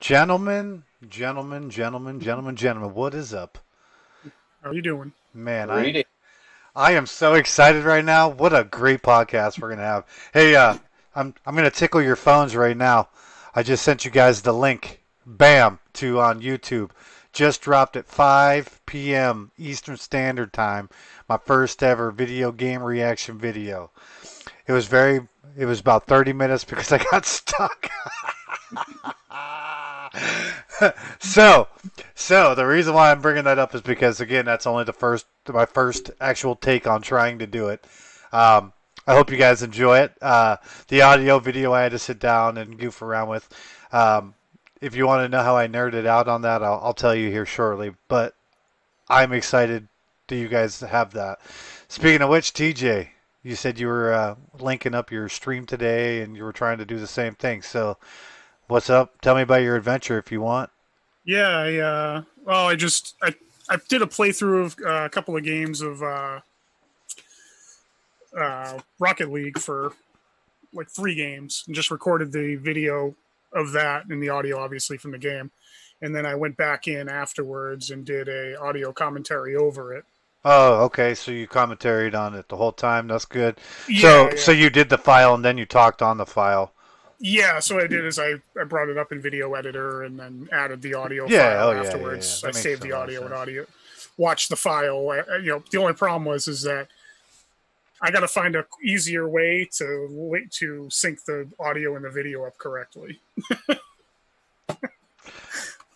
Gentlemen, gentlemen, gentlemen, gentlemen, gentlemen, what is up? How are you doing? Man, I, I am so excited right now. What a great podcast we're gonna have. Hey, uh, I'm I'm gonna tickle your phones right now. I just sent you guys the link. Bam to on YouTube. Just dropped at 5 p.m. Eastern Standard Time. My first ever video game reaction video. It was very. It was about 30 minutes because I got stuck. so, so the reason why I'm bringing that up is because again, that's only the first, my first actual take on trying to do it. Um, I hope you guys enjoy it. Uh, the audio video I had to sit down and goof around with. Um, if you want to know how I nerded out on that, I'll, I'll tell you here shortly. But I'm excited that you guys have that. Speaking of which, TJ, you said you were uh, linking up your stream today and you were trying to do the same thing. So, what's up? Tell me about your adventure if you want. Yeah, I, uh, well, I just I, I did a playthrough of uh, a couple of games of uh, uh, Rocket League for like three games, and just recorded the video of that and the audio, obviously from the game, and then I went back in afterwards and did a audio commentary over it. Oh, okay. So you commentaried on it the whole time. That's good. Yeah, so, yeah. so you did the file and then you talked on the file. Yeah, so what I did is I, I brought it up in video editor and then added the audio Yeah, file oh, yeah, afterwards. yeah. I saved the audio and audio, watched the file. I, you know, the only problem was is that I got to find a easier way to li- to sync the audio and the video up correctly.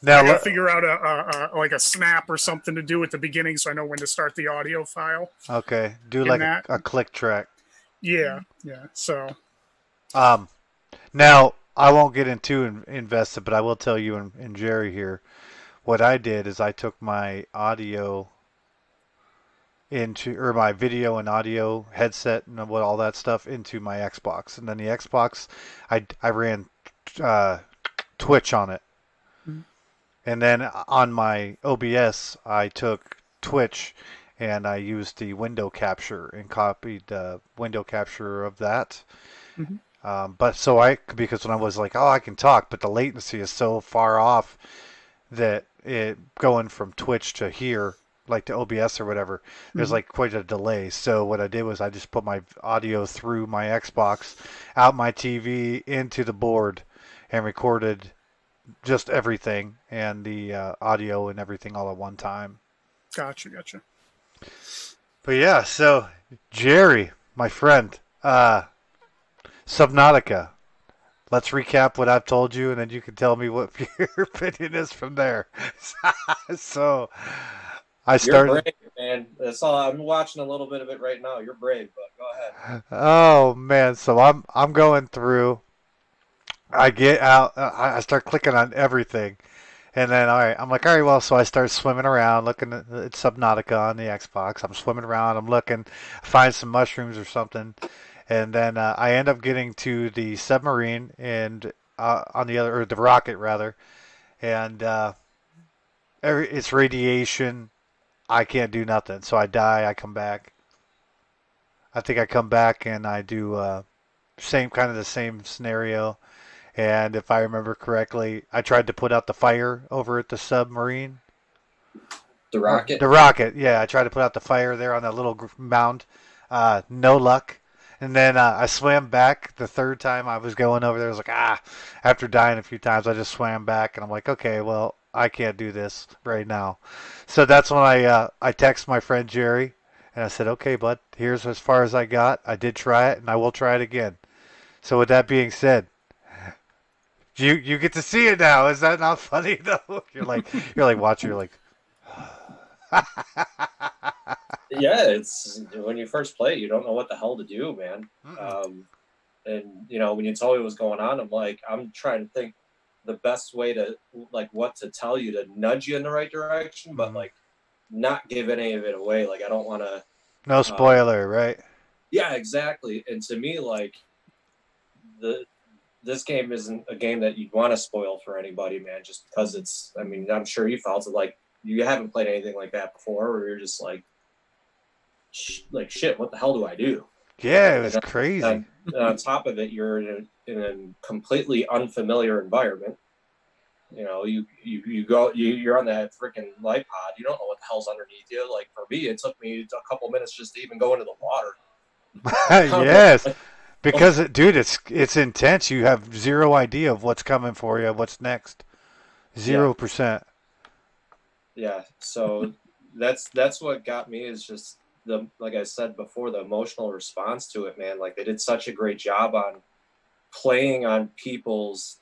Now, I gotta figure out a, a, a like a snap or something to do at the beginning so I know when to start the audio file. okay, do like a, a click track. Yeah, yeah. So Um, now I won't get into in, invested, but I will tell you and, and Jerry here. What I did is I took my audio into or my video and audio headset and what all that stuff into my Xbox, and then the Xbox, I I ran uh, Twitch on it, Mhm. and then on my OBS I took Twitch and I used the window capture and copied the window capture of that. Mhm. Um, but so I because when I was like, oh, I can talk, but the latency is so far off that it going from Twitch to here, like to OBS or whatever, there's Mhm. like quite a delay. So what I did was I just put my audio through my Xbox, out my TV, into the board, and recorded just everything and the uh, audio and everything all at one time. gotcha, gotcha. But yeah, so Jerry, my friend, uh, Subnautica. Let's recap what I've told you, and then you can tell me what your opinion is from there. so, I You're started. brave, man. That's all. I'm watching a little bit of it right now. You're brave, but go ahead. Oh man, so I'm I'm going through. I get out. uh, I start clicking on everything, and then all right, I'm like, all right, well, so I start swimming around, looking at Subnautica on the Xbox. I'm swimming around. I'm looking, find some mushrooms or something, and then uh, I end up getting to the submarine and uh, on the other or the rocket rather, and uh, every, it's radiation. I can't do nothing, so I die. I come back. I think I come back and I do uh, same kind of the same scenario. And if I remember correctly, I tried to put out the fire over at the submarine. The rocket. The rocket, yeah. I tried to put out the fire there on that little mound. Uh, no luck. And then uh, I swam back the third time I was going over there. I was like, ah, after dying a few times, I just swam back. And I'm like, okay, well, I can't do this right now. So that's when I uh, I text my friend Jerry. And I said, okay, bud, here's as far as I got. I did try it, and I will try it again. So with that being said, you you get to see it now. Is that not funny though? You're like you're like watching. You're like, yeah, it's when you first play, you don't know what the hell to do, man. Mm-mm. Um, and you know, when you told me what was going on, I'm like, I'm trying to think the best way to like what to tell you to nudge you in the right direction, but Mhm. like not give any of it away. Like I don't want to. no spoiler, right? Yeah, exactly. And to me, like the this game isn't a game that you'd want to spoil for anybody, man. Just because it's. I mean, I'm sure you felt it like you haven't played anything like that before, where you're just like, sh- like shit. What the hell do I do? Yeah, it was And crazy. And, and on top of it, you're in a, in a completely unfamiliar environment. You know, you you, you go you, you're on that freaking light pod. You don't know what the hell's underneath you. Like for me, it took me a couple minutes just to even go into the water. yes, because it, dude, it's it's intense. You have zero idea of what's coming for you, what's next. Zero percent. Yeah, so that's that's what got me is just the like I said before, the emotional response to it, man. Like they did such a great job on playing on people's,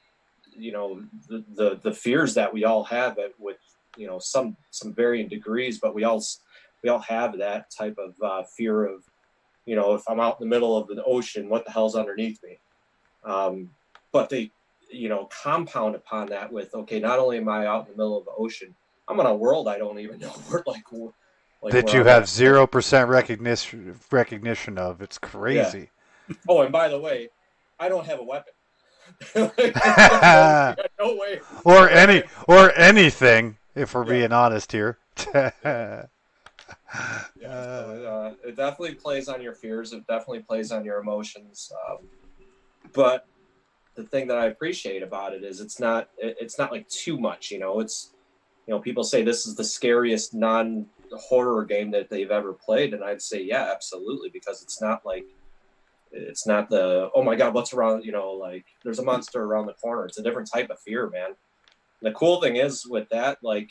you know, the the, the fears that we all have with you know some some varying degrees, but we all we all have that type of uh, fear of, you know, if I'm out in the middle of the ocean, what the hell's underneath me? Um, but they, you know, compound upon that with okay, not only am I out in the middle of the ocean, I'm in a world I don't even know like. Like that you have zero percent recognition recognition of. It's crazy. Yeah. Oh, and by the way, I don't have a weapon. no way. Or any or anything, if we're yeah. being honest here. yeah, uh, it definitely plays on your fears. It definitely plays on your emotions. Um, but the thing that I appreciate about it is it's not it's not like too much. You know, it's you know people say this is the scariest non horror game that they've ever played, and I'd say yeah, absolutely, because it's not like it's not the oh my god what's around you know like there's a monster around the corner. It's a different type of fear man. The cool thing is with that like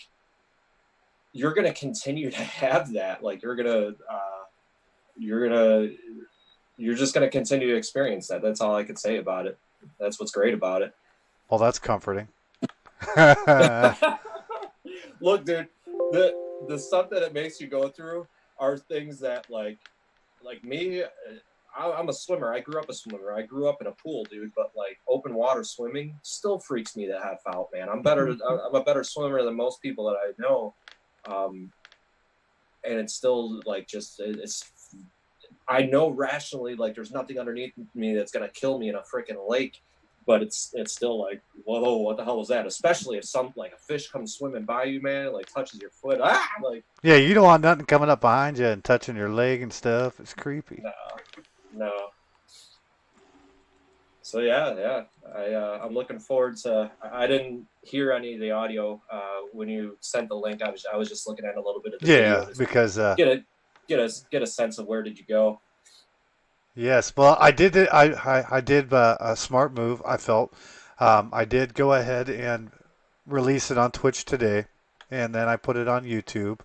you're gonna continue to have that. Like you're gonna uh, you're gonna you're just gonna continue to experience that. That's all i could say about it. That's what's great about it. Well that's comforting. Look dude the the stuff that it makes you go through are things that like like me I, am a swimmer. I grew up a swimmer. I grew up in a pool, dude. But like open water swimming still freaks me the half out, man. I'm better. Mm-hmm. I'm a better swimmer than most people that I know, um, and it's still like just it's. I know rationally like there's nothing underneath me that's gonna kill me in a freaking lake, but it's it's still like whoa, what the hell was that? Especially if some like a fish comes swimming by you, man, like touches your foot, ah, like yeah, you don't want nothing coming up behind you and touching your leg and stuff. It's creepy. No, no. So yeah, yeah, I uh, I'm looking forward to. I didn't hear any of the audio uh, when you sent the link. I was I was just looking at a little bit of the yeah because uh, get a get a get a sense of where did you go. Yes, well, I did. I I, I did uh, a smart move. I felt um, I did go ahead and release it on Twitch today, and then I put it on YouTube,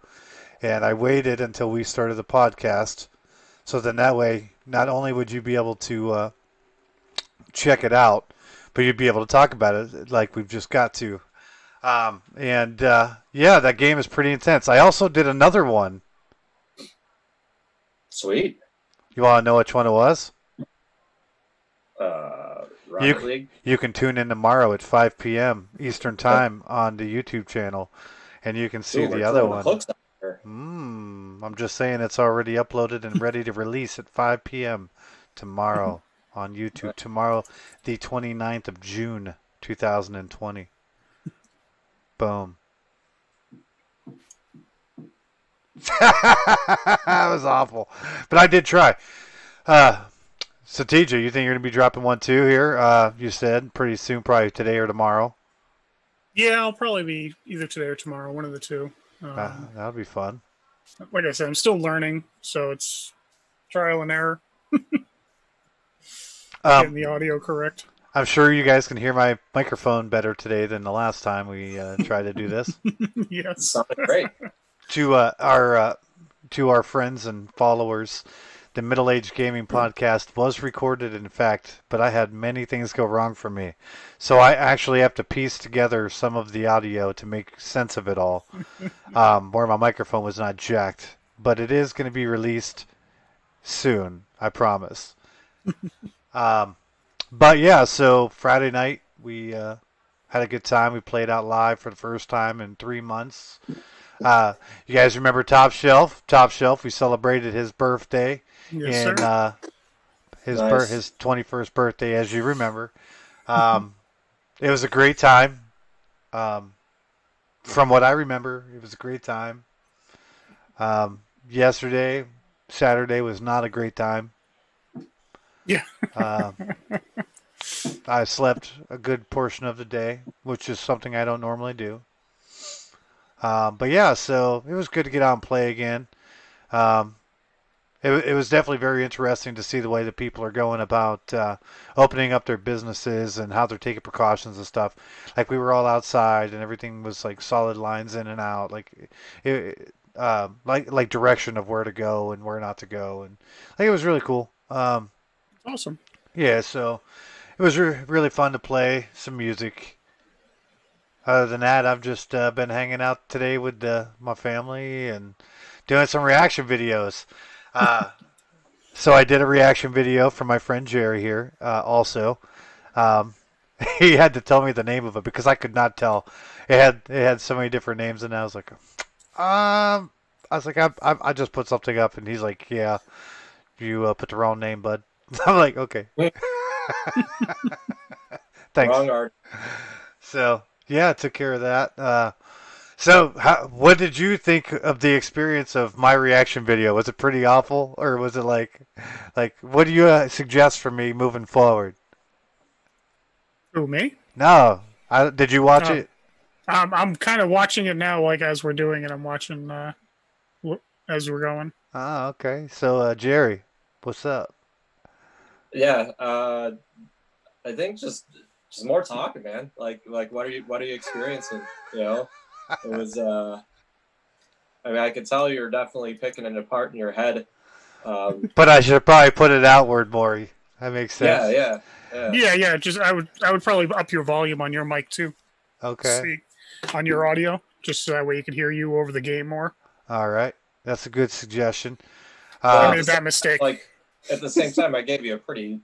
and I waited until we started the podcast, so then that way not only would you be able to uh, check it out, but you'd be able to talk about it like we've just got to. Um, and uh, yeah, that game is pretty intense. I also did another one. Sweet. You want to know which one it was? Uh, you, League? you can tune in tomorrow at 5 p.m. Eastern Time on the YouTube channel, and you can see Ooh, the other one. Mm, I'm just saying it's already uploaded and ready to release at 5 p.m. tomorrow on YouTube. Tomorrow, the 29th of June, 2020. Boom. that was awful, but I did try. Uh, so TJ, you think you're gonna be dropping one too here? Uh, you said pretty soon, probably today or tomorrow. Yeah, I'll probably be either today or tomorrow, one of the two. Um, uh, that'll be fun. Like I said, I'm still learning, so it's trial and error. um, Getting the audio correct. I'm sure you guys can hear my microphone better today than the last time we uh, tried to do this. yes, sounded great. To uh, our uh, to our friends and followers, the Middle Age Gaming Podcast was recorded, in fact, but I had many things go wrong for me. So I actually have to piece together some of the audio to make sense of it all, um, where my microphone was not jacked. But it is going to be released soon, I promise. um, but yeah, so Friday night we uh, had a good time. We played out live for the first time in three months. Uh, you guys remember Top Shelf? Top Shelf. We celebrated his birthday yes, and uh, his nice. bir- his 21st birthday, as you remember. Um, it was a great time. Um, from what I remember, it was a great time. Um, yesterday, Saturday was not a great time. Yeah. Um, I slept a good portion of the day, which is something I don't normally do. Um, but yeah, so it was good to get out and play again. Um, it, it was definitely very interesting to see the way that people are going about uh, opening up their businesses and how they're taking precautions and stuff. Like we were all outside and everything was like solid lines in and out, like it, uh, like like direction of where to go and where not to go, and like it was really cool. Um, Awesome. yeah, so it was re- really fun to play some music. Other than that, I've just uh, been hanging out today with uh, my family and doing some reaction videos. Uh, so I did a reaction video for my friend Jerry here. Uh, also, um, he had to tell me the name of it because I could not tell. It had it had so many different names, and I was like, um, I was like, I I, I just put something up, and he's like, yeah, you uh, put the wrong name, bud. I'm like, okay. Thanks. Wrong art. So yeah, I took care of that. Uh, so how, what did you think of the experience of my reaction video? Was it pretty awful, or was it like, like what do you uh, suggest for me moving forward? Who me? No, I, did you watch No. it? Um, I'm kind of watching it now, like as we're doing it. I'm watching uh, as we're going. Oh, okay. So uh, Jerry, what's up? Yeah, uh, I think just just more talking, man. Like like what are you what are you experiencing? You know, it was. Uh, I mean, I could tell you're definitely picking it apart in your head. Um, But I should probably put it outward more. That makes sense. yeah, yeah. Yeah, yeah. Just I would I would probably up your volume on your mic too. Okay. See, on your audio, just so that way you could hear you over the game more. All right. That's a good suggestion. I Uh, made that mistake. Like at the same time, I gave you a pretty.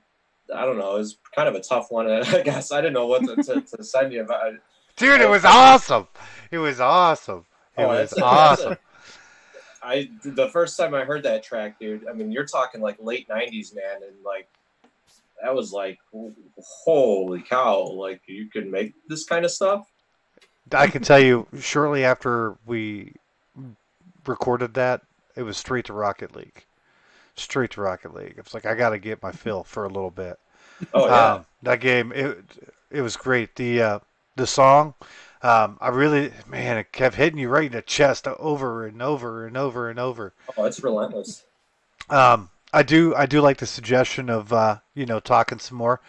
I don't know. It was kind of a tough one. I guess I didn't know what to, to, to send you, but I, dude, it was awesome. It was awesome. It Oh, was awesome. I the first time I heard that track, dude. I mean, you're talking like late '90s, man, and like that was like, holy cow! Like you can make this kind of stuff. I can tell you, shortly after we recorded that, it was straight to Rocket League. Straight to Rocket League. It was like I got to get my fill for a little bit. Oh yeah, Um, that game, it it was great. The uh, the song, um, I really, man, it kept hitting you right in the chest over and over and over and over. oh, it's relentless. Um, I do I do like the suggestion of uh, you know talking some more.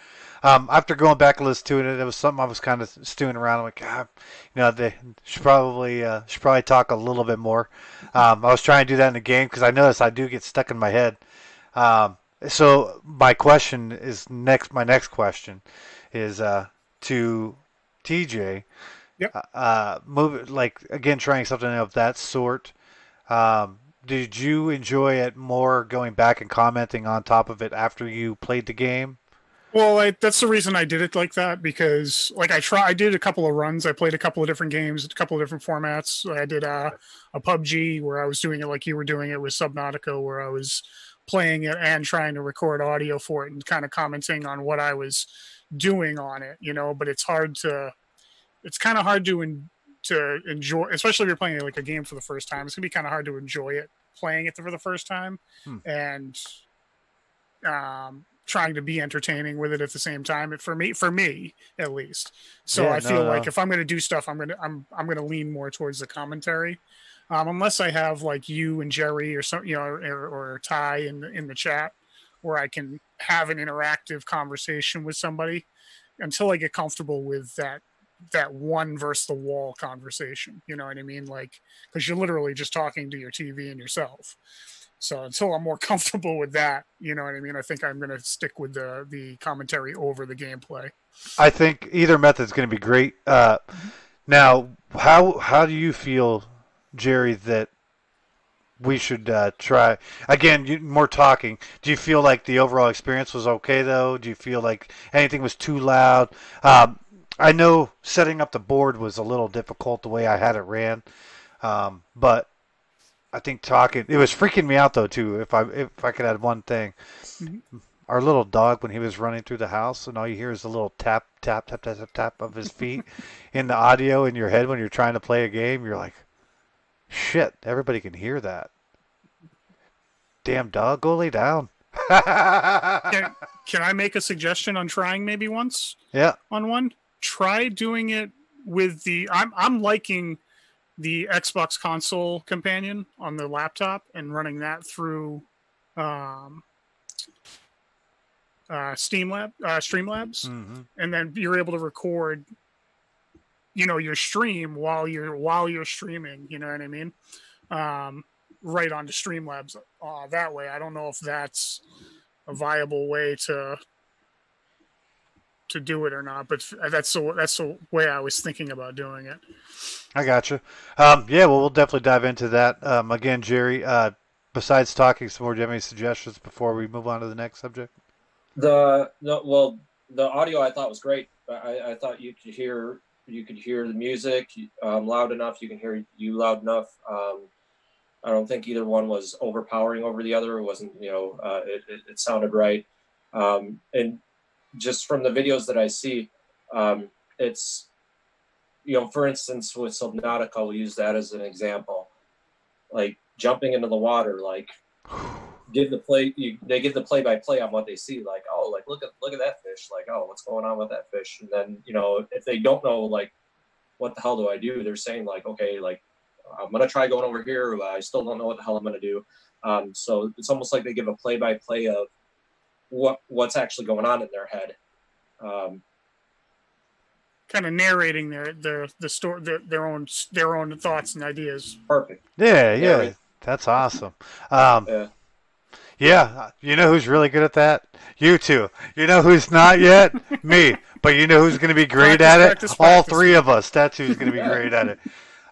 Um, after going back and listening to it, it was something I was kind of stewing around. I'm like, God, you know, they should probably uh, should probably talk a little bit more. Um, I was trying to do that in the game because I noticed I do get stuck in my head. Um, so my question is next. My next question is uh, to TJ. Yep. Uh, move like again, trying something of that sort. Um, did you enjoy it more going back and commenting on top of it after you played the game? Well, I, that's the reason I did it like that because, like, I try. I did a couple of runs. I played a couple of different games, a couple of different formats. I did uh, a PUBG where I was doing it like you were doing it with Subnautica, where I was playing it and trying to record audio for it and kind of commenting on what I was doing on it. You know, but it's hard to. It's kind of hard to en- to enjoy, especially if you're playing like a game for the first time. It's gonna be kind of hard to enjoy it playing it for the first time, Hmm. and um, trying to be entertaining with it at the same time. For me, for me at least. So Yeah, I feel no. like if I'm going to do stuff, I'm gonna I'm I'm gonna lean more towards the commentary. Um, unless I have like you and Jerry or some, you know, or, or Ty in the, in the chat, where I can have an interactive conversation with somebody. Until I get comfortable with that that one versus the wall conversation, you know what I mean? Like, because you're literally just talking to your TV and yourself. So until I'm more comfortable with that, you know what I mean. I think I'm going to stick with the the commentary over the gameplay. I think either method is going to be great. Uh, now, how how do you feel, Jerry, that we should uh, try again? You, more talking. Do you feel like the overall experience was okay though? Do you feel like anything was too loud? Um, I know setting up the board was a little difficult the way I had it ran, um, but I think talking it was freaking me out though too. If I if I could add one thing, Mhm. our little dog when he was running through the house and all you hear is a little tap tap tap tap tap tap of his feet in the audio in your head when you're trying to play a game. You're like, shit, everybody can hear that. Damn dog, go lay down. Can, can I make a suggestion on trying maybe once yeah. on one? Try doing it with the. I'm I'm liking the Xbox console companion on the laptop and running that through um, uh, Steam Lab, uh, Streamlabs, hmm and then you're able to record, you know, your stream while you're while you're streaming. You know what I mean? Um, right onto Streamlabs uh, that way. I don't know if that's a viable way to to do it or not, but that's the that's the way I was thinking about doing it. I got you. Um, yeah, well, we'll definitely dive into that. Um, again, Jerry, uh, besides talking some more, do you have any suggestions before we move on to the next subject? The no, well, the audio I thought was great. I, I thought you could hear you could hear the music um, loud enough. You can hear you loud enough. Um, I don't think either one was overpowering over the other. It wasn't, you know, uh, it, it, it sounded right. Um, and just from the videos that I see, um, it's, you know, for instance, with Subnautica, we'll use that as an example. Like jumping into the water, like give the play, you, they give the play by play on what they see. Like, oh, like look at look at that fish. Like, oh, what's going on with that fish? And then you know, if they don't know, like, what the hell do I do? They're saying like, okay, like I'm gonna try going over here. I still don't know what the hell I'm gonna do. Um, so it's almost like they give a play-by-play of what what's actually going on in their head. Um, Kind of narrating their their the story their, their own their own thoughts and ideas. perfect. Yeah, yeah, right. that's awesome. Um, Yeah. Yeah, you know who's really good at that? You two. You know who's not yet? Me. But you know who's going to be great Practice, at it? practice, All practice. three of us. That's who's going to be Yeah. great at it.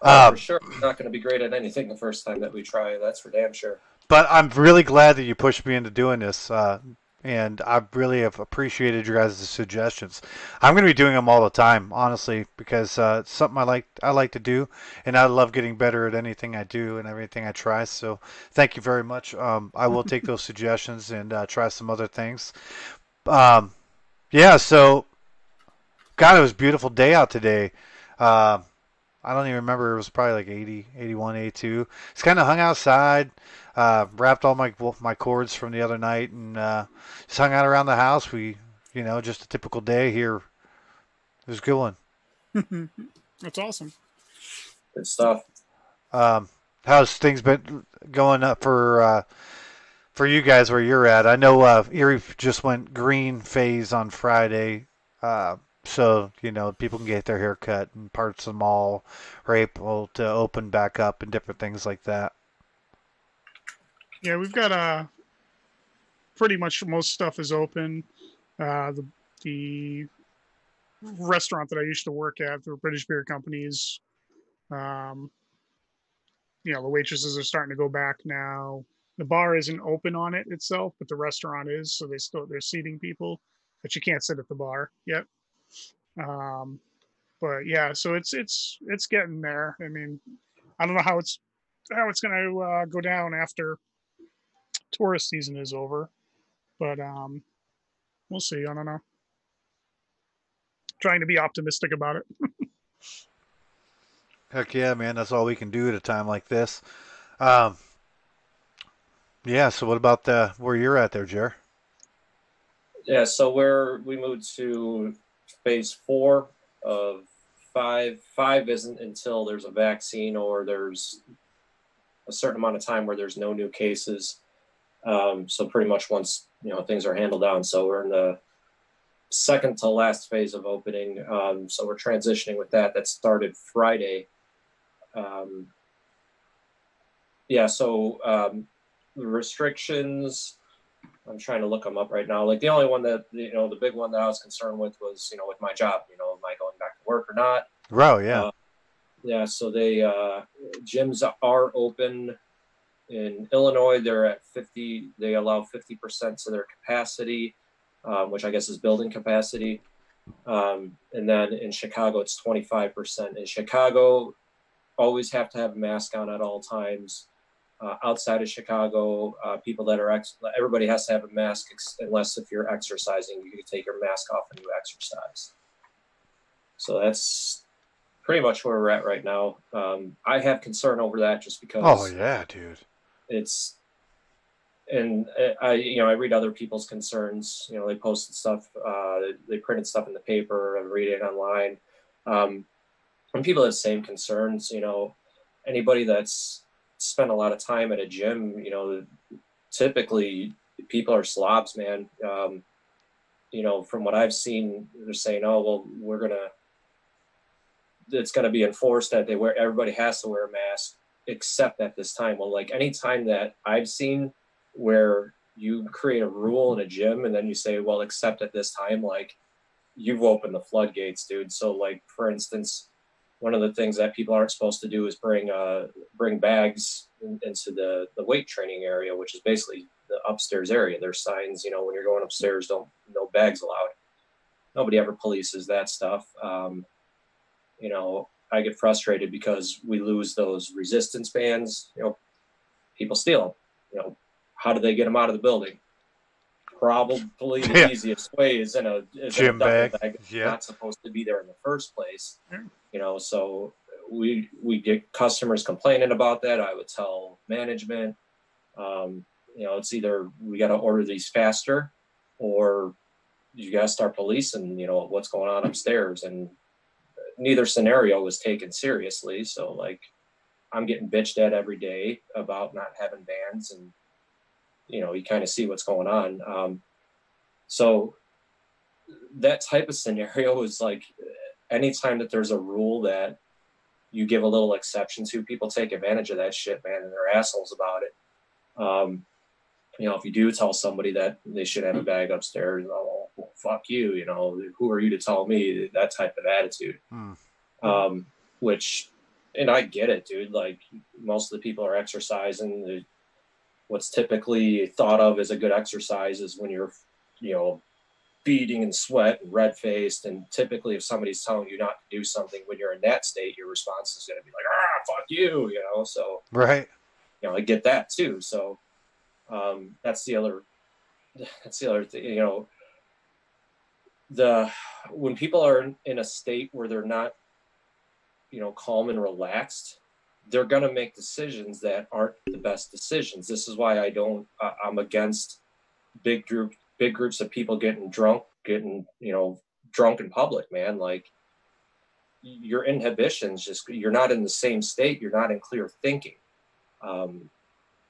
Uh, Um, for sure, I'm not going to be great at anything the first time that we try. That's for damn sure. But I'm really glad that you pushed me into doing this, uh, and I really have appreciated your guys' suggestions. I'm going to be doing them all the time, honestly, because uh, it's something I like. I like to do, and I love getting better at anything I do and everything I try. So, thank you very much. Um, I will take those suggestions and uh, try some other things. Um, yeah. So, God, it was a beautiful day out today. Uh, I don't even remember. It was probably like 80, 81, 82. It's kind of hung outside uh, wrapped all my my cords from the other night and uh, just hung out around the house. We, you know, just a typical day here. It was a good one. That's awesome. Good stuff. Um, how's things been going up for uh, for you guys where you're at? I know uh, Erie just went green phase on Friday, uh, so you know people can get their hair cut and parts of the mall are able to open back up and different things like that. Yeah, we've got uh pretty much most stuff is open. Uh the the restaurant that I used to work at, the British Beer Companies, um you know, the waitresses are starting to go back now. The bar isn't open on it itself, but the restaurant is, so they still they're seating people, but you can't sit at the bar yet. Um but yeah, so it's it's it's getting there. I mean, I don't know how it's how it's going to uh, go down after tourist season is over. But um, we'll see. I don't know. Trying to be optimistic about it. Heck yeah, man! That's all we can do at a time like this. Um, yeah. So what about the where you're at there, Jer? Yeah, so where we moved to phase four of five. Five isn't until there's a vaccine or there's a certain amount of time where there's no new cases. Um, so pretty much once you know things are handled down. So we're in the second to last phase of opening. Um, so we're transitioning with that. That started Friday. Um, yeah. So um, the restrictions. I'm trying to look them up right now. Like the only one that you know, the big one that I was concerned with was you know with my job. You know, am I going back to work or not? Row, yeah. Uh, Yeah, so they uh, gyms are open in Illinois. They're at fifty. They allow fifty percent to their capacity, um, which I guess is building capacity. Um, and then in Chicago, it's twenty five percent. In Chicago, always have to have a mask on at all times. Uh, outside of Chicago, uh, people that are ex- everybody has to have a mask ex- unless if you're exercising, you can take your mask off and you exercise. So that's pretty much where we're at right now. Um, I have concern over that just because oh yeah, dude. it's and uh, I, you know, I read other people's concerns. You know, they posted stuff, uh, they printed stuff in the paper, and read it online. Um, and people have the same concerns. You know, anybody that's spent a lot of time at a gym, you know, typically people are slobs, man. Um, you know, from what I've seen, they're saying, "Oh, well, we're gonna." It's to be enforced that they wear. Everybody has to wear a mask, except at this time. Well, like any time that I've seen where you create a rule in a gym and then you say, well, except at this time, like you've opened the floodgates, dude. So, like for instance, one of the things that people aren't supposed to do is bring uh, bring bags in, into the the weight training area, which is basically the upstairs area. There's signs, you know, when you're going upstairs, don't no bags allowed. Nobody ever polices that stuff. Um, you know, I get frustrated because we lose those resistance bands. You know, people steal. You know, how do they get them out of the building? Probably the yeah. easiest way is in a, is gym in a bag. bag. Yeah. Not supposed to be there in the first place. You know, so we we get customers complaining about that. I would tell management, um, you know, it's either we got to order these faster, or you got to start policing. You know what's going on upstairs, and neither scenario was taken seriously. So like, I'm getting bitched at every day about not having bands and you know you kind of see what's going on. Um, so that type of scenario is like anytime that there's a rule that you give a little exception to people take advantage of that shit man and they're assholes about it. Um, you know if you do tell somebody that they should have a bag upstairs oh well, fuck you you know who are you to tell me that type of attitude? Hmm. um, which and i get it dude like most of the people are exercising what's typically thought of as a good exercise is when you're, you know, beating and sweat and red faced. And typically, if somebody's telling you not to do something when you're in that state, your response is going to be like, ah, fuck you, you know? So, right. You know, I get that too. So, um, that's the other, that's the other thing, you know, the, when people are in a state where they're not, you know, calm and relaxed, they're going to make decisions that aren't the best decisions. This is why I don't. Uh, I'm against big group, big groups of people getting drunk, getting you know drunk in public. Man, like your inhibitions just you're not in the same state. You're not in clear thinking. Um,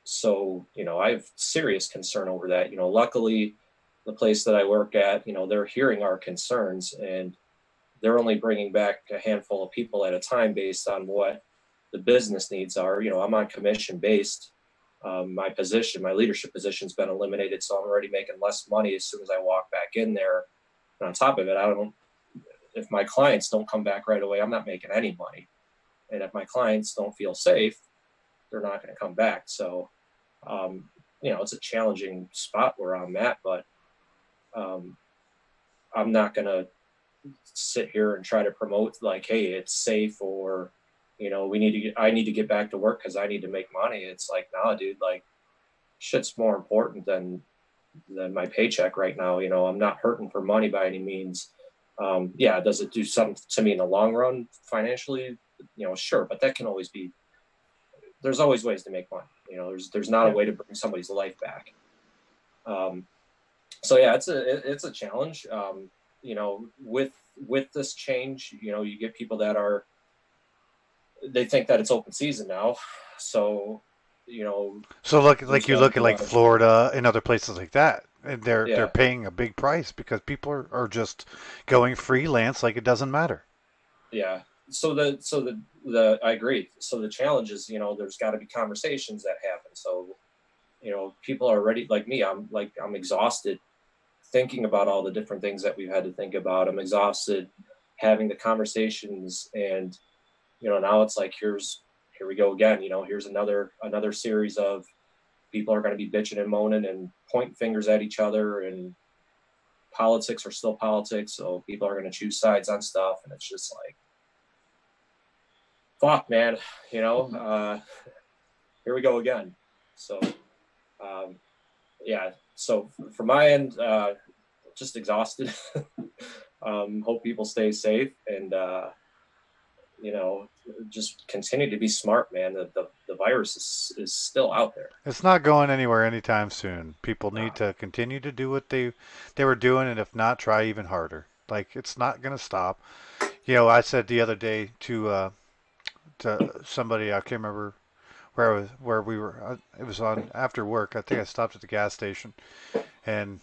so you know, I have serious concern over that. You know, luckily, the place that I work at, you know, they're hearing our concerns and they're only bringing back a handful of people at a time based on what the business needs are. You know, I'm on commission based. Um, my position, my leadership position has been eliminated, so I'm already making less money as soon as I walk back in there. And on top of it, I don't. If my clients don't come back right away, I'm not making any money. And if my clients don't feel safe, they're not going to come back. So, um, you know, it's a challenging spot where I'm at, but um, I'm not going to sit here and try to promote like, hey, it's safe or you know, we need to get, I need to get back to work because I need to make money. It's like, nah, dude, like shit's more important than, than my paycheck right now. You know, I'm not hurting for money by any means. Um, yeah, does it do something to me in the long run financially? You know, sure, but that can always be, there's always ways to make money. You know, there's, there's not a way to bring somebody's life back. Um, so yeah, it's a, it's a challenge. Um, you know, with, with this change, you know, you get people that are, they think that it's open season now. So, you know. So look, like you look at like Florida and other places like that, and they're yeah. they're paying a big price because people are, are just going freelance like it doesn't matter. Yeah. So the so the the I agree. So the challenge is, you know, there's got to be conversations that happen. So, you know, people are ready. Like me, I'm like I'm exhausted thinking about all the different things that we've had to think about. I'm exhausted having the conversations and you know now it's like here's here we go again you know here's another another series of people are going to be bitching and moaning and pointing fingers at each other and politics are still politics so people are going to choose sides on stuff and it's just like fuck man you know uh here we go again. So um yeah so from my end uh just exhausted. Um hope people stay safe and uh you know, just continue to be smart, man. The the, the virus is, is still out there. It's not going anywhere anytime soon. People need to continue to do what they they were doing, and if not, try even harder. Like it's not going to stop. You know, I said the other day to uh, to somebody I can't remember where I was where we were. uh, It was on after work. I think I stopped at the gas station, and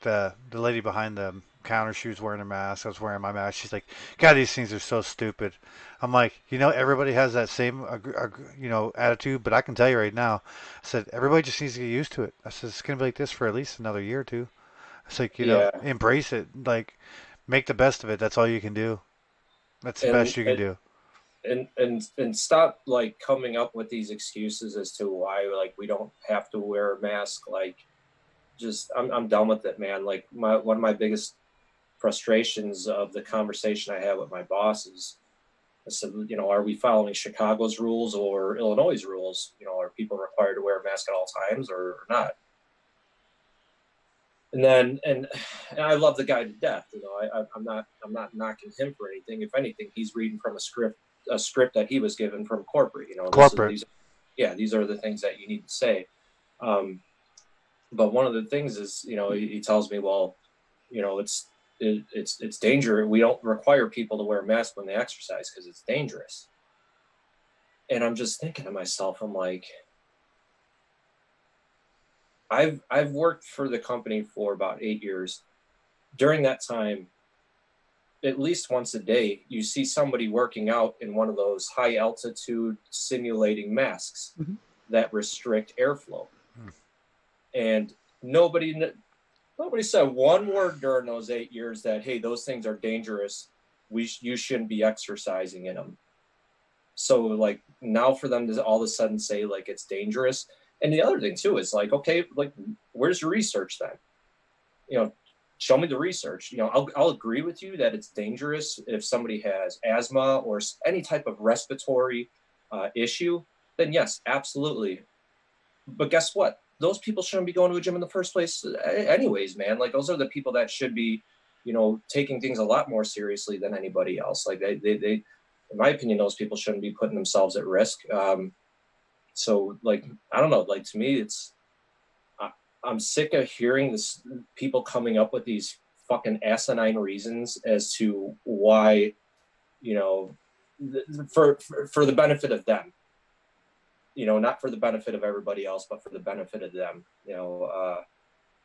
the the lady behind the counter, she was wearing a mask. I was wearing my mask. She's like, "God, these things are so stupid." I'm like, you know, everybody has that same you know attitude, but I can tell you right now, I said everybody just needs to get used to it. I said it's gonna be like this for at least another year or two. It's like you know, embrace it. Like, make the best of it. That's all you can do. That's the And- best you can and- do. and and and stop like coming up with these excuses as to why like we don't have to wear a mask like just i'm, I'm done with it man like my one of my biggest frustrations of the conversation i had with my bosses. i said you know are we following chicago's rules or illinois rules you know are people required to wear a mask at all times or, or not and then and, and I love the guy to death. You know, I, I'm not I'm not knocking him for anything. If anything, he's reading from a script a script that he was given from corporate. You know, is- Corporate. these, yeah, these are the things that you need to say. Um, but one of the things is, you know, he, he tells me, well, you know, it's it, it's it's danger. We don't require people to wear masks when they exercise because it's dangerous. And I'm just thinking to myself, I'm like, I've I've worked for the company for about eight years. During that time, at least once a day, you see somebody working out in one of those high altitude simulating masks Mhm. that restrict airflow. Hmm. And nobody nobody said one word during those eight years that hey, those things are dangerous. We sh- you shouldn't be exercising in them. So like now for them to all of a sudden say like it's dangerous. And the other thing too is like, okay, like where's your research then? You know, show me the research. You know, I'll, I'll agree with you that it's dangerous if somebody has asthma or any type of respiratory uh, issue. Then yes, absolutely. But guess what? Those people shouldn't be going to a gym in the first place, anyways, man. Like those are the people that should be, you know, taking things a lot more seriously than anybody else. Like they, they, they in my opinion, those people shouldn't be putting themselves at risk. Um, so like I don't know, like to me, it's I, I'm sick of hearing this people coming up with these fucking asinine reasons as to why, you know, for for, for the benefit of them. You know, not for the benefit of everybody else, but for the benefit of them. You know, uh,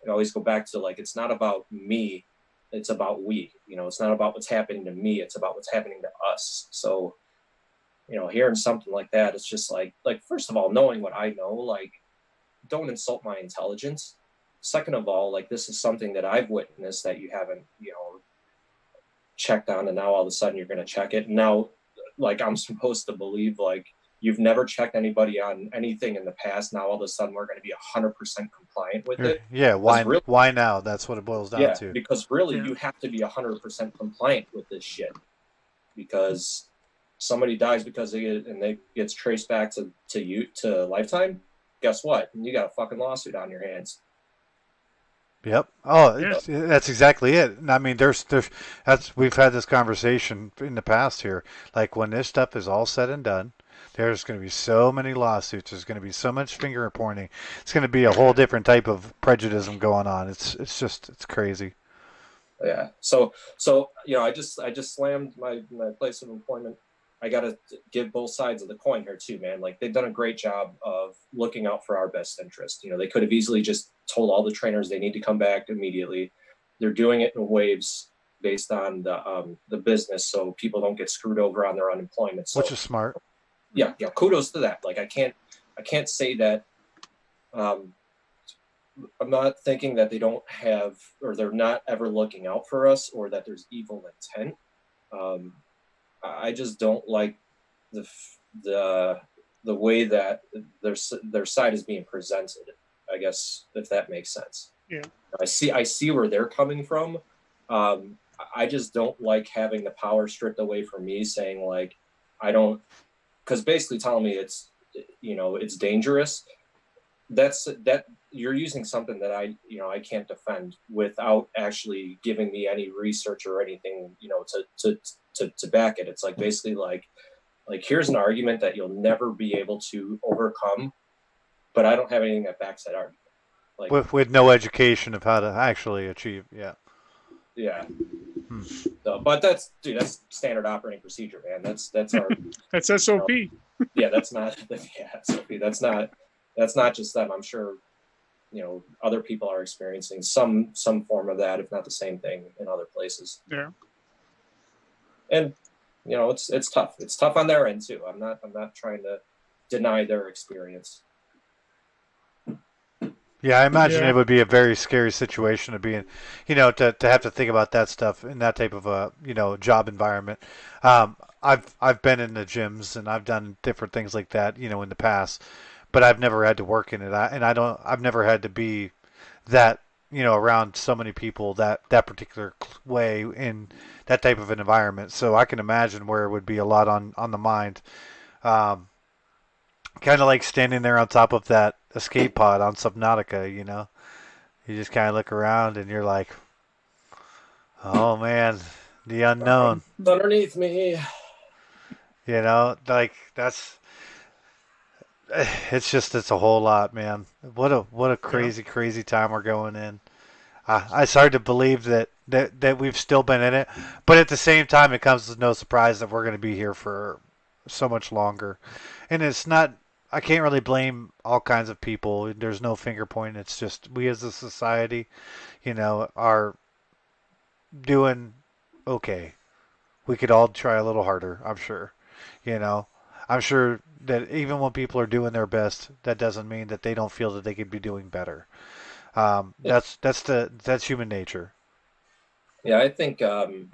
I always go back to like it's not about me, it's about we. You know, it's not about what's happening to me, it's about what's happening to us. So, you know, hearing something like that, it's just like like first of all, knowing what I know, like don't insult my intelligence. Second of all, like this is something that I've witnessed that you haven't, you know, checked on, and now all of a sudden you're going to check it. Now, like I'm supposed to believe, like you've never checked anybody on anything in the past. Now all of a sudden we're going to be hundred percent compliant with it. Mm, yeah, why really- why now? That's what it boils down Yeah, to. because really Yeah. you have to be hundred percent compliant with this shit. Because somebody dies because they get, and they gets traced back to to you to lifetime. Guess what? You got a fucking lawsuit on your hands. Yep. Oh, it's, that's exactly it. I mean, there's, there's, that's we've had this conversation in the past here. Like when this stuff is all said and done, there's going to be so many lawsuits. There's going to be so much finger pointing. It's going to be a whole different type of prejudice going on. It's, it's just, it's crazy. Yeah. So so you know, I just I just slammed my my place of employment. I got to give both sides of the coin here too, man. Like they've done a great job of looking out for our best interest. You know, they could have easily just told all the trainers they need to come back immediately. They're doing it in waves based on the um, the business, so people don't get screwed over on their unemployment. So Which is smart. Yeah, yeah, kudos to that. Like I can't I can't say that um I'm not thinking that they don't have or they're not ever looking out for us or that there's evil intent. Um I just don't like the the the way that their their side is being presented. I guess if that makes sense. Yeah. I see I see where they're coming from. Um I just don't like having the power stripped away from me saying like I don't because basically telling me it's you know it's dangerous that's that you're using something that i you know i can't defend without actually giving me any research or anything you know to to to, to back it it's like basically like like here's an argument that you'll never be able to overcome, but I don't have anything that backs that argument. Like with with no education of how to actually achieve. Yeah. yeah. Hmm. So, but that's dude, that's standard operating procedure, man. That's that's our That's SOP. yeah, that's not yeah, Sophie, that's not that's not just them. I'm sure you know other people are experiencing some some form of that, if not the same thing in other places. Yeah. And you know, it's it's tough. It's tough on their end too. I'm not I'm not trying to deny their experience. Yeah, I imagine Yeah. it would be a very scary situation to be in, you know, to, to have to think about that stuff in that type of a, you know, job environment. Um, I've I've been in the gyms and I've done different things like that, you know, in the past, but I've never had to work in it. I, and I don't I've never had to be that, you know, around so many people that that particular way in that type of an environment. So I can imagine where it would be a lot on on the mind. Um, kind of like standing there on top of that escape pod on Subnautica, you know. You just kind of look around and you're like, oh man, the unknown. Underneath me. You know, like that's. It's just it's a whole lot, man. What a what a crazy crazy time we're going in. Uh, it's hard to believe that, that that we've still been in it, but at the same time, it comes as no surprise that we're going to be here for so much longer. And it's not. I can't really blame all kinds of people. There's no finger pointing. It's just we as a society, you know, are doing okay. We could all try a little harder. I'm sure. You know, I'm sure that even when people are doing their best, that doesn't mean that they don't feel that they could be doing better. Um, Yeah. that's that's the that's human nature. Yeah, I think um,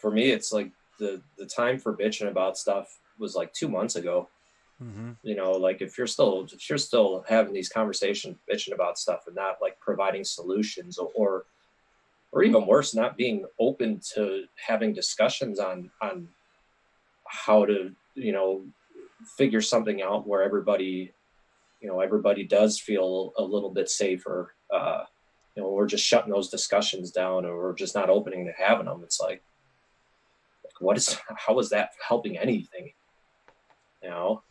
for me, it's like the the time for bitching about stuff was like two months ago. Hmm You know, like if you're still if you're still having these conversations, bitching about stuff, and not like providing solutions, or or, or even worse, not being open to having discussions on on how to you know figure something out where everybody you know everybody does feel a little bit safer. Uh, you know, we're just shutting those discussions down, or we're just not opening to having them. It's like, like what is how is that helping anything? You know,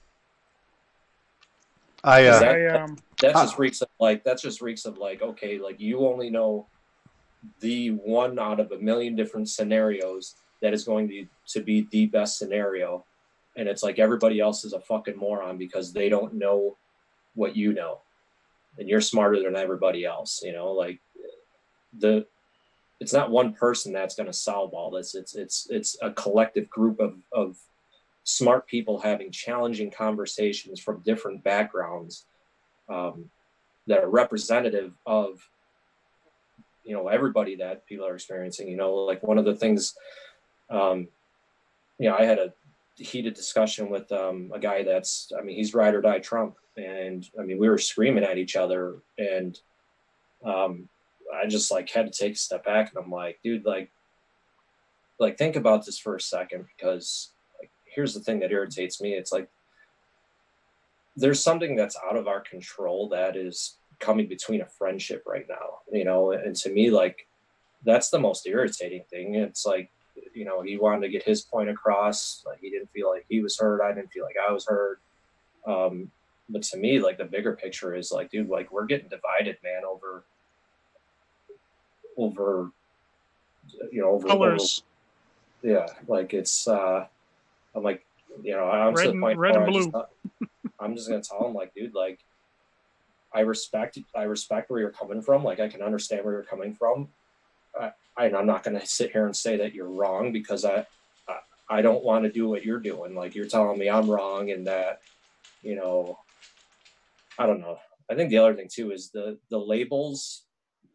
I Is uh, that- I, um, that just reeks of like that just reeks of like okay, like you only know the one out of a million different scenarios that is going to to be the best scenario, and it's like everybody else is a fucking moron because they don't know what you know, and you're smarter than everybody else. You know, like the it's not one person that's going to solve all this. It's it's it's a collective group of of smart people having challenging conversations from different backgrounds um, that are representative of you know everybody that people are experiencing. You know, like one of the things, um, you know, I had a heated discussion with um, a guy that's, I mean, he's ride or die Trump, and I mean, we were screaming at each other, and um, I just like had to take a step back, and I'm like, dude, like, like think about this for a second because here's the thing that irritates me. It's like there's something that's out of our control that is coming between a friendship right now, you know, and to me, like that's the most irritating thing. It's like, you know, he wanted to get his point across. Like he didn't feel like he was heard. I didn't feel like I was heard. Um, but to me, like the bigger picture is like, dude, like we're getting divided, man, over, over, you know, over, over colors. yeah, like it's uh I'm like, you know, I'm Red to the and- point red where and I just, I'm just gonna tell him like, dude, like I respect I respect where you're coming from. Like I can understand where you're coming from. I, and I'm not gonna sit here and say that you're wrong because I I, I don't want to do what you're doing. Like you're telling me I'm wrong and that, you know, I don't know. I think the other thing too is the the labels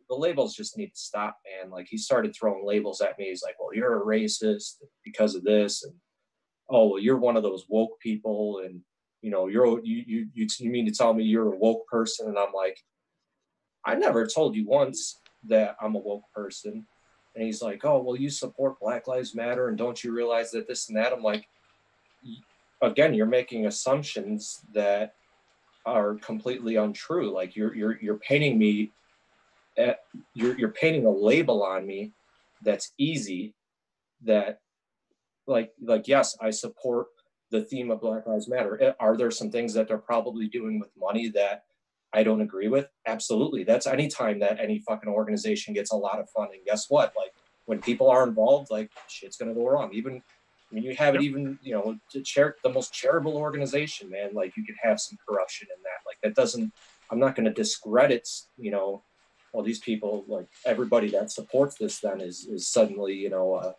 the labels just need to stop, man. Like he started throwing labels at me. He's like, "Well, you're a racist because of this," and "Oh, well, you're one of those woke people," and you know, you're you you you, you mean to tell me you're a woke person? And I'm like, I never told you once that I'm a woke person. And he's like, "Oh, well, you support Black Lives Matter, and don't you realize that this and that?" I'm like, again, you're making assumptions that are completely untrue. Like you're you're you're painting me at, you're you're painting a label on me that's easy that like like yes i support the theme of Black Lives Matter. Eh, are there some things that they're probably doing with money that I don't agree with? Absolutely. That's any time that any fucking organization gets a lot of funding. Guess what? Like when people are involved, like shit's gonna go wrong. Even I mean, you have it even, you know, to chair the most charitable organization, man. Like you could have some corruption in that. Like that doesn't. I'm not going to discredit, you know, all these people. Like everybody that supports this, then is is suddenly, you know, uh,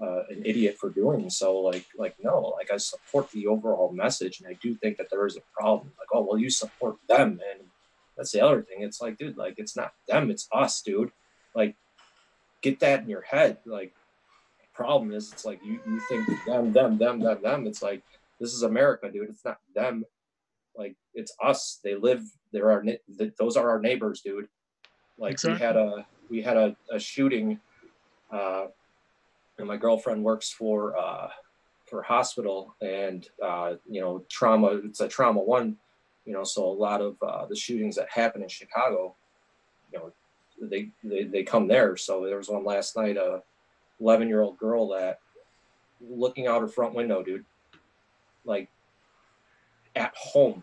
uh, an idiot for doing so. Like, like no, like I support the overall message, and I do think that there is a problem. Like, oh well, you support them, and that's the other thing. It's like, dude, like it's not them, it's us, dude. Like, get that in your head. Like, problem is it's like you, you think them, them, them, them, them. It's like this is America, dude. It's not them. Like it's us. They live. There are those are our neighbors, dude. Like exactly. we had a we had a, a shooting, uh, and my girlfriend works for uh, for a hospital, and uh, you know trauma. It's a trauma one, you know. So a lot of uh, the shootings that happen in Chicago, you know, they, they they come there. So there was one last night. a 11 year old girl that looking out her front window, dude, like at home,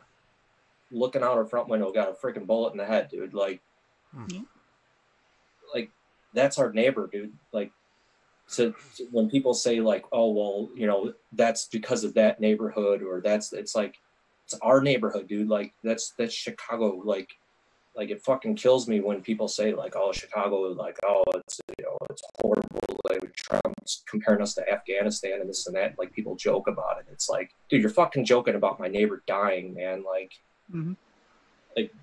looking out her front window, got a freaking bullet in the head, dude. Like, mm-hmm. like that's our neighbor, dude. Like, so when people say like, oh well, you know, that's because of that neighborhood, or that's it's like it's our neighborhood, dude. Like that's that's Chicago. Like like it fucking kills me when people say like, "Oh, Chicago," like, "Oh, it's you know, it's horrible." Like Trump's comparing us to Afghanistan and this and that. Like people joke about it. It's like, dude, you're fucking joking about my neighbor dying, man. Like, mm-hmm. like,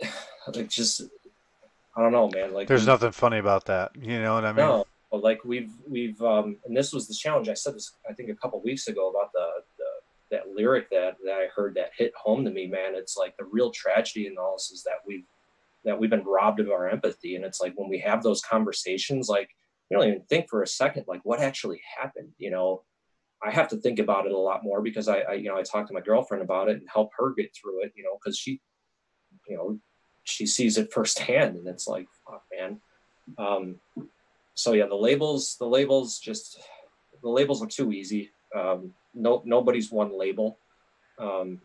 like just, I don't know, man. Like, there's nothing funny about that. You know what I mean? No, but like we've we've um, and this was the challenge. I said this I think a couple weeks ago about the the that lyric that, that I heard that hit home to me, man. It's like the real tragedy in all this is that we've that we've been robbed of our empathy. And it's like when we have those conversations, like you don't even think for a second, like what actually happened. You know, I have to think about it a lot more because I, I you know, I talked to my girlfriend about it and help her get through it. You know, because she, you know, she sees it firsthand, and it's like, man. Um, so yeah, the labels, the labels, just the labels are too easy. Um, no nobody's one label. Um,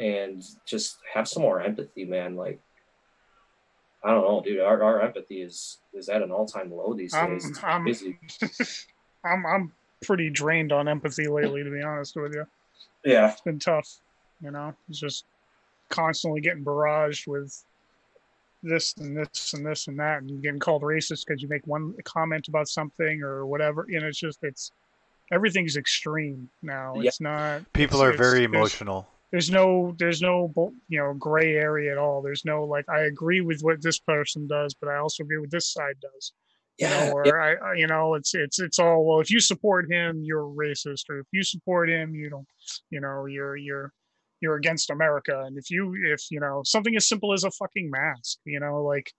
and just have some more empathy man like i don't know dude our, our empathy is is at an all-time low these days. It's I'm, I'm, I'm pretty drained on empathy lately to be honest with you. Yeah. It's been tough you know? It's just constantly getting barraged with this and this and this and that and getting called racist because you make one comment about something or whatever you know it's just it's everything's extreme now. It's not. People it's, are very emotional. There's, there's no there's no you know gray area at all. There's no like I agree with what this person does, but I also agree with this side does. Yeah. You know, or yeah. I, you know, it's it's it's all well. If you support him, you're racist, or if you support him, you don't, you know, you're you're you're against America. And if you if you know something as simple as a fucking mask, you know, like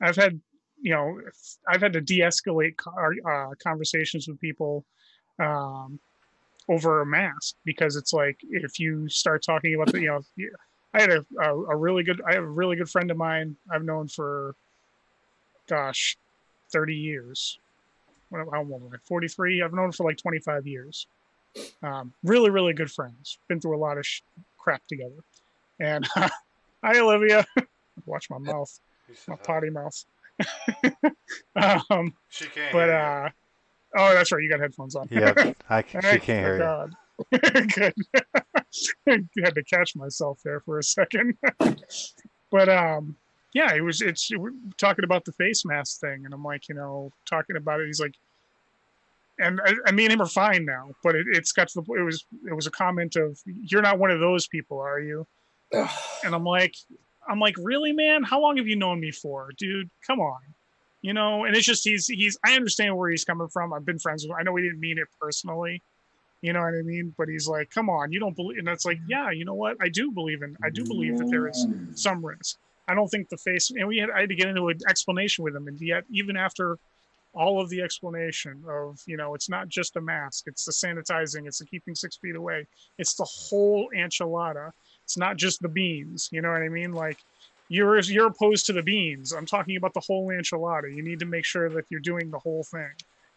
I've had you know I've had to de-escalate uh, conversations with people um, over a mask because it's like if you start talking about the you know I had a, a, a, really good I have a really good friend of mine I've known for gosh 30 years. How old am I? 43 I've known for like 25 years. Um, really really good friends. Been through a lot of sh- crap together and uh, hi Olivia watch my mouth my potty mouth um, she can't but uh Oh, that's right. You got headphones on. Yeah, I, she can't hear God. you. Good. I had to catch myself there for a second. but um, yeah, it was. It's we're talking about the face mask thing, and I'm like, you know, talking about it. He's like, and I, I me and him are fine now. But it, it's got to the. It was. It was a comment of, "You're not one of those people, are you?" and I'm like, I'm like, really, man? How long have you known me for, dude? Come on you know and it's just he's he's i understand where he's coming from i've been friends with him i know he didn't mean it personally you know what i mean but he's like come on you don't believe and it's like mm-hmm. yeah you know what i do believe in i do believe that there is mm. some risk i don't think the face and we had i had to get into an explanation with him and yet even after all of the explanation of you know it's not just a mask it's the sanitizing it's the keeping six feet away it's the whole enchilada it's not just the beans you know what i mean like you're you're opposed to the beans. I'm talking about the whole enchilada. You need to make sure that you're doing the whole thing.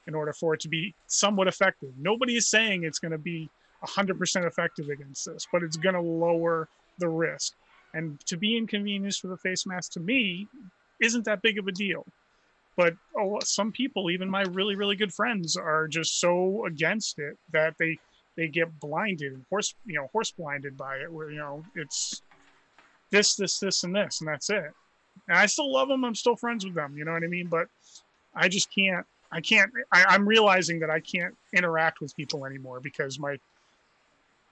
in order for it to be somewhat effective. Nobody is saying it's going to be 100% effective against this, but it's going to lower the risk. And to be inconvenienced with a face mask to me isn't that big of a deal. But oh, some people, even my really, really good friends, are just so against it that they they get blinded horse you know horse blinded by it where you know it's this this this and this and that's it. And i still love them i'm still friends with them you know what i mean? But i just can't i can't I, i'm realizing that i can't interact with people anymore because my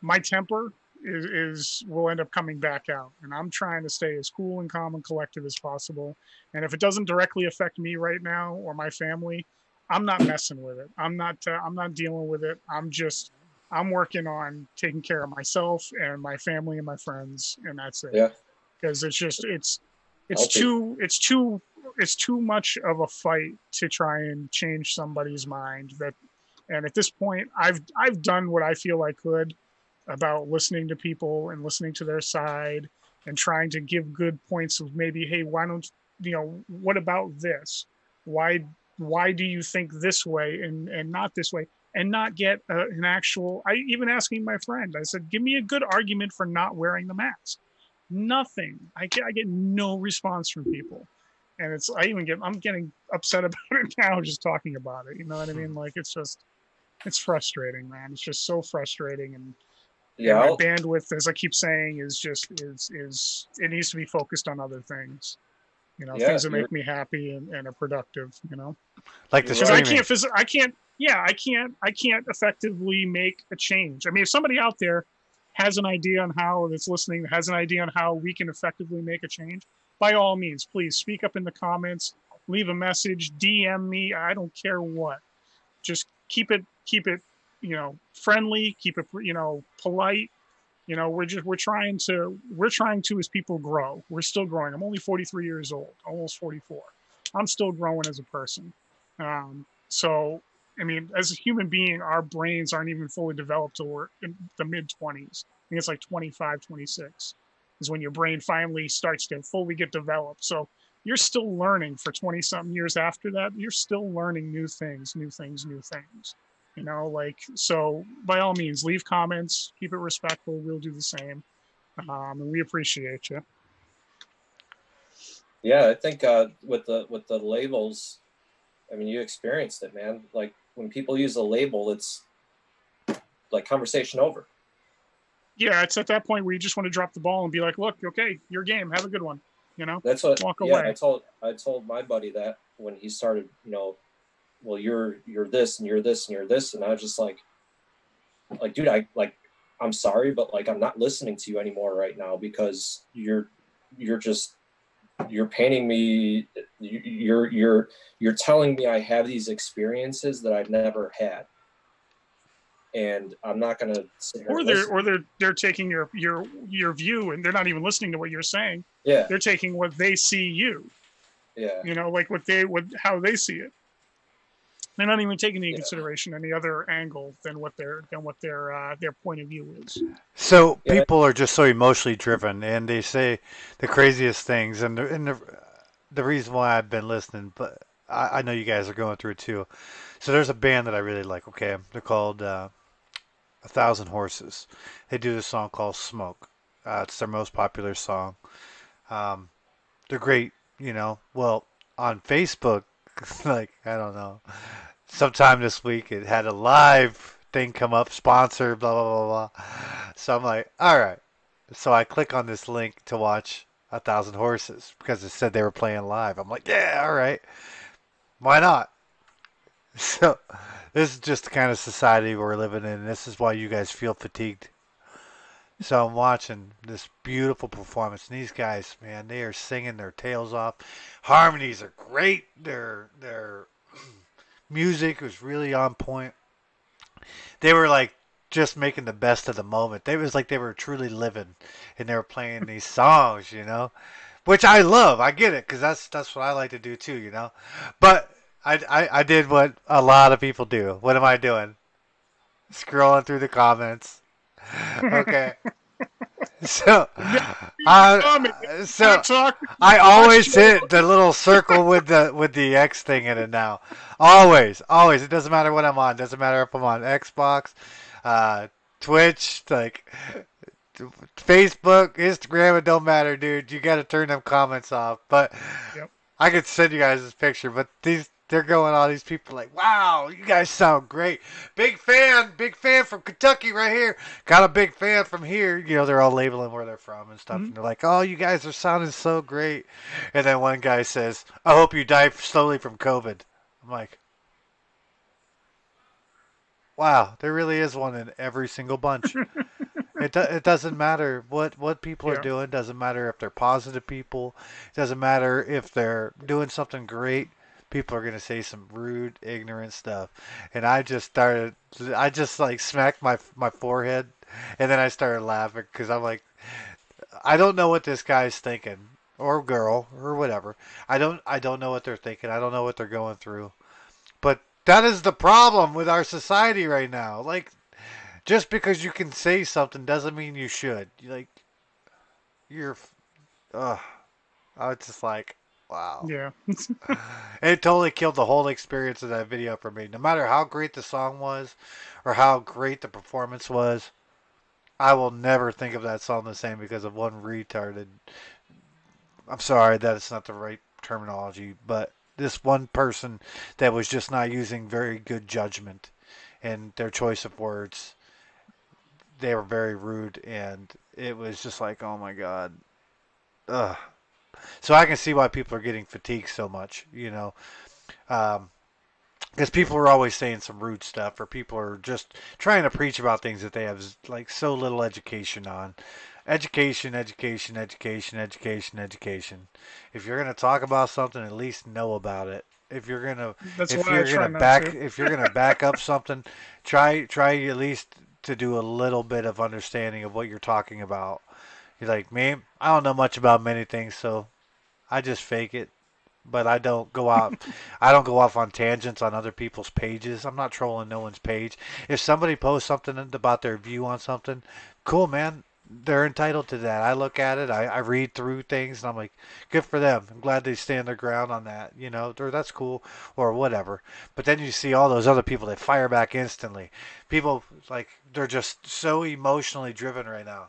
my temper is, is will end up coming back out and i'm trying to stay as cool and calm and collected as possible and if it doesn't directly affect me right now or my family i'm not messing with it i'm not uh, i'm not dealing with it i'm just I'm working on taking care of myself and my family and my friends, and that's it. Yeah. Because it's just it's it's Healthy. too it's too it's too much of a fight to try and change somebody's mind. That and at this point, I've I've done what I feel I could about listening to people and listening to their side and trying to give good points of maybe, hey, why don't you know what about this? Why why do you think this way and and not this way? and not get uh, an actual i even asking my friend i said give me a good argument for not wearing the mask. Nothing. I get, I get no response from people. And it's i even get i'm getting upset about it now just talking about it you know what i mean? Like it's just it's frustrating man. It's just so frustrating and Yeah, my bandwidth as i keep saying is just is is it needs to be focused on other things you know Yeah, things that make me happy and, and are productive you know Like the You're I can't phys- I can't yeah I can't I can't effectively make a change. I mean, if somebody out there has an idea on how that's listening has an idea on how we can effectively make a change, by all means, please speak up in the comments, leave a message, DM me. I don't care what. Just keep it keep it you know friendly, keep it you know polite. You know, we're just we're trying to we're trying to as people grow. We're still growing. I'm only 43 years old, almost 44. I'm still growing as a person. Um, so, I mean, as a human being, our brains aren't even fully developed till we're in the mid 20s. I think it's like 25, 26 is when your brain finally starts to fully get developed. So, you're still learning for 20 something years after that. You're still learning new things, new things, new things. You know, like, so by all means, leave comments, keep it respectful. We'll do the same. Um, and we appreciate you. Yeah, I think uh, with the with the labels, I mean, you experienced it, man. Like when people use a label, it's like conversation over. Yeah, it's at that point where you just want to drop the ball and be like, look, okay, your game. Have a good one. You know? That's what. Walk yeah, away. I told I told my buddy that when he started, you know, well, you're you're this and you're this and you're this, and I was just like, like, dude, I like, I'm sorry, but like, I'm not listening to you anymore right now because you're you're just you're painting me you- you're you're you're telling me i have these experiences that i've never had. And i'm not going to or they're or they're they're taking your your your view and they're not even listening to what you're saying. Yeah. They're taking what they see you. Yeah. You know like what they what how they see it they're not even taking into Yeah. consideration any other angle than what their than what their uh, their point of view is So Yeah. people are just so emotionally driven, and they say the craziest things. And the, and the, the reason why I've been listening, but I, I know you guys are going through it too. So there's a band that I really like. Okay, they're called uh, A Thousand Horses. They do this song called Smoke. Uh, it's their most popular song. Um, they're great, you know. Well, on Facebook, like I don't know, sometime this week it had a live thing come up, sponsor, blah blah blah blah. So I'm like, all right. So I click on this link to watch A Thousand Horses because it said they were playing live. I'm like, yeah, all right. Why not? So this is just the kind of society we're living in. This is why you guys feel fatigued. So I'm watching this beautiful performance, and these guys, man, they are singing their tails off. Harmonies are great. Their their music was really on point. They were like just making the best of the moment. They was like they were truly living, and they were playing these songs, you know, which I love. I get it because that's that's what I like to do too, you know. But I, I I did what a lot of people do. What am I doing? Scrolling through the comments. Okay. so, uh, so I always hit the little circle with the with the X thing in it now. Always, always. It doesn't matter what I'm on. Doesn't matter if I'm on Xbox, uh, Twitch, like Facebook, Instagram. It don't matter, dude. You got to turn them comments off. But Yep. I could send you guys this picture. But these they're going all these people like, wow, you guys sound great. Big fan, big fan from Kentucky right here. Got a big fan from here. You know, they're all labeling where they're from and stuff. Mhm. And they're like, oh, you guys are sounding so great. And then one guy says, I hope you die slowly from COVID. I'm like, wow, there really is one in every single bunch. it, do, it doesn't matter what, what people are doing. doesn't matter if they're positive people. Doesn't matter if they're doing something great people are going to say some rude, ignorant stuff. And I just started, I just like smacked my my forehead, and then I started laughing because I'm like, I don't know what this guy's thinking, or girl, or whatever. I don't, I don't know what they're thinking. I don't know what they're going through. But that is the problem with our society right now. Like, just because you can say something doesn't mean you should. Like, you're, uh, I was just like, wow. Yeah. It totally killed the whole experience of that video for me. No matter how great the song was or how great the performance was, I will never think of that song the same because of one retarded. I'm sorry that it's not the right terminology, but this one person that was just not using very good judgment in their choice of words. They were very rude, and it was just like, oh my god. Ugh. So I can see why people are getting fatigued so much, you know. Um, because people are always saying some rude stuff, or people are just trying to preach about things that they have like so little education on. Education, education, education, education, education. If you're gonna talk about something, at least know about it. If you're gonna, That's if you're gonna back, to. if you're gonna back up something, try try at least to do a little bit of understanding of what you're talking about. You're like me, I don't know much about many things, so I just fake it. But I don't go out. I don't go off on tangents on other people's pages. I'm not trolling no one's page. If somebody posts something about their view on something, cool, man. They're entitled to that. I look at it. I, I read through things, and I'm like, good for them. I'm glad they stand their ground on that. You know, or that's cool, or whatever. But then you see all those other people that fire back instantly. People like they're just so emotionally driven right now.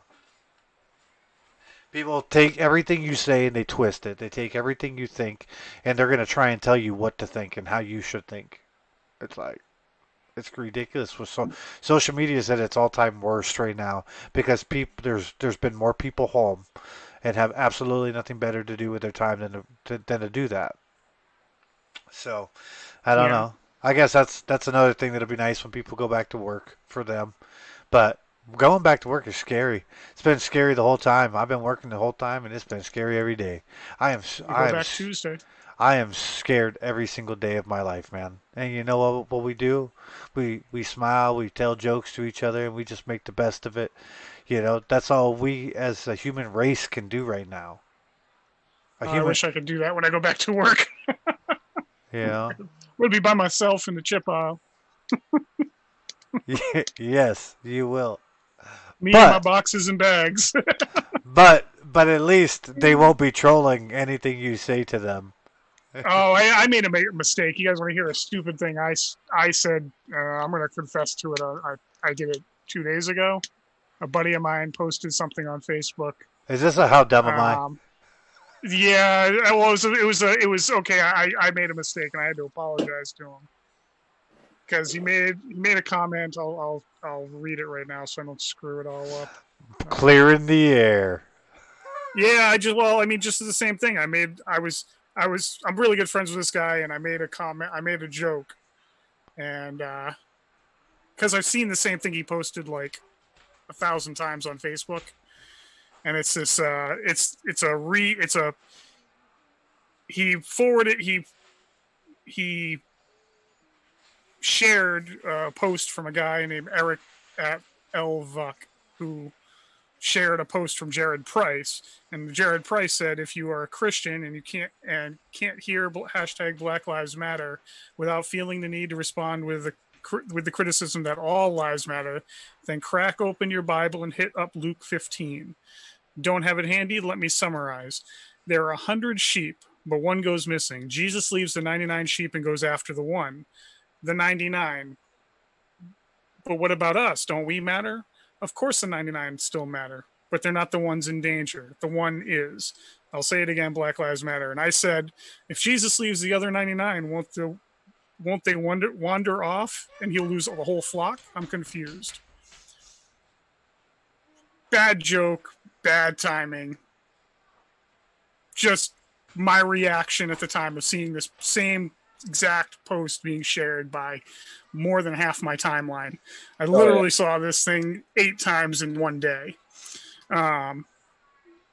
People take everything you say and they twist it. They take everything you think and they're going to try and tell you what to think and how you should think. It's like it's ridiculous. With so, social media is at its all-time worst right now because people there's there's been more people home and have absolutely nothing better to do with their time than to, to than to do that. So, I don't Yeah. know. I guess that's that's another thing that'll be nice when people go back to work for them. But going back to work is scary. It's been scary the whole time. I've been working the whole time, and it's been scary every day. I am We go I am back Tuesday. I am scared every single day of my life, man. And you know what, what we do? We we smile, we tell jokes to each other, and we just make the best of it. You know, that's all we as a human race can do right now. I human, wish I could do that when I go back to work. yeah. Would be by myself in the chip aisle. yes, you will. Me and my boxes and bags. But but at least they won't be trolling anything you say to them. oh, I, I made a mistake. You guys want to hear a stupid thing? I, I said, uh, I'm going to confess to it. Uh, I, I did it two days ago. A buddy of mine posted something on Facebook. Is this a how dumb am I? Um, yeah, it was. It was. A, it was okay. I, I made a mistake and I had to apologize to him because he made he made a comment. I'll I'll I'll read it right now so I don't screw it all up. Clearing the air. Yeah, I just well, I mean, just the same thing. I made. I was. I was. I'm really good friends with this guy, and I made a comment. I made a joke, and because I've seen the same thing he posted like a thousand times on Facebook, and it's this. Uh, it's it's a re. It's a. He forwarded. He he shared a post from a guy named Eric at Elvuck who shared a post from Jared Price, and Jared Price said, "If you are a Christian and you can't and can't hear hashtag Black Lives Matter without feeling the need to respond with a with the criticism that all lives matter, then crack open your Bible and hit up Luke 15. Don't have it handy? Let me summarize. There are a hundred sheep, but one goes missing. Jesus leaves the 99 sheep and goes after the one, the 99. But what about us? Don't we matter? Of course, the 99 still matter, but they're not the ones in danger. The one is. I'll say it again Black Lives Matter. And I said, if Jesus leaves the other 99, won't, the, won't they wander, wander off and he'll lose the whole flock? I'm confused. Bad joke, bad timing. Just my reaction at the time of seeing this same exact post being shared by more than half my timeline. I literally oh, yeah. saw this thing eight times in one day. Um,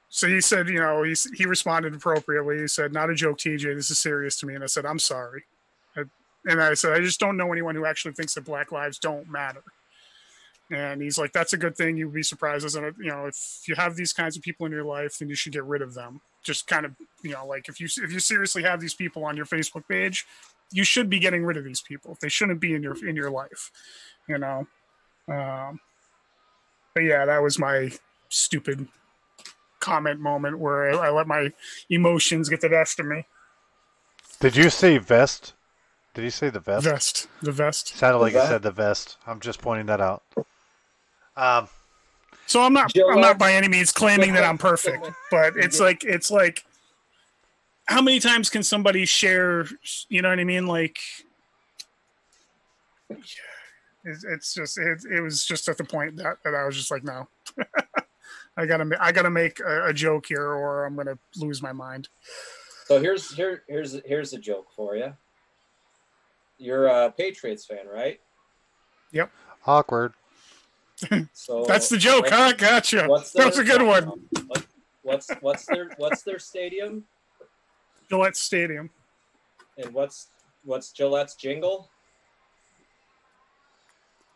so he said, you know, he, he responded appropriately. He said, not a joke, TJ. This is serious to me. And I said, I'm sorry. I, and I said, I just don't know anyone who actually thinks that black lives don't matter. And he's like, that's a good thing. You'd be surprised. As you know, if you have these kinds of people in your life, then you should get rid of them. Just kind of, you know, like if you if you seriously have these people on your Facebook page, you should be getting rid of these people. They shouldn't be in your in your life. You know. Um, but yeah, that was my stupid comment moment where I, I let my emotions get the best of me. Did you say vest? Did you say the vest? Vest. The vest. Sounded like you said the vest. I'm just pointing that out. Um. So I'm not. I'm not by any means claiming that I'm perfect, but it's like it's like, how many times can somebody share? You know what I mean? Like, it's just it, it was just at the point that, that I was just like, no. I gotta I gotta make a, a, joke here, or I'm gonna lose my mind. So here's here here's here's a joke for you. You're a Patriots fan, right? Yep. Awkward. So that's the joke, huh? Gotcha. What's their, that's a good one. What, what's what's their what's their stadium? Gillette Stadium. And what's what's Gillette's jingle?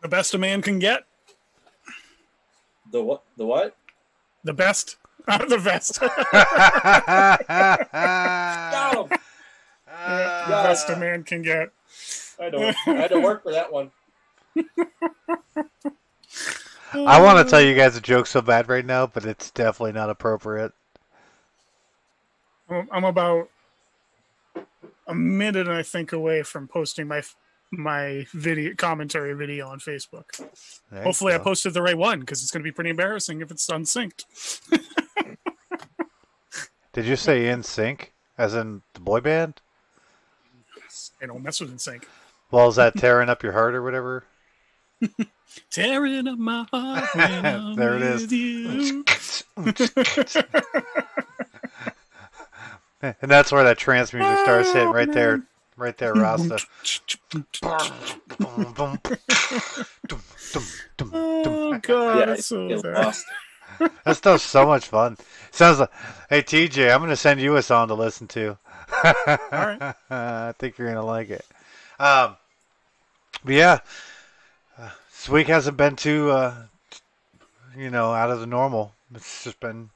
The best a man can get. The what? The what? The best out of the best. Got him. Uh, the best a man can get. I had, to, I had to work for that one. I want to tell you guys a joke so bad right now, but it's definitely not appropriate. I'm about a minute, I think, away from posting my my video commentary video on Facebook. Hopefully, I posted the right one because it's going to be pretty embarrassing if it's unsynced. Did you say NSYNC, as in the boy band? I don't mess with NSYNC. Well, is that tearing up your heart or whatever? tearing up my heart. there it is. and that's where that trance music starts hitting right there. Right there, Rasta. oh god, yeah, so that stuff's so much fun. Sounds like, hey TJ, I'm gonna send you a song to listen to. All right. I think you're gonna like it. Um, but yeah, this week hasn't been too, uh, you know, out of the normal. It's just been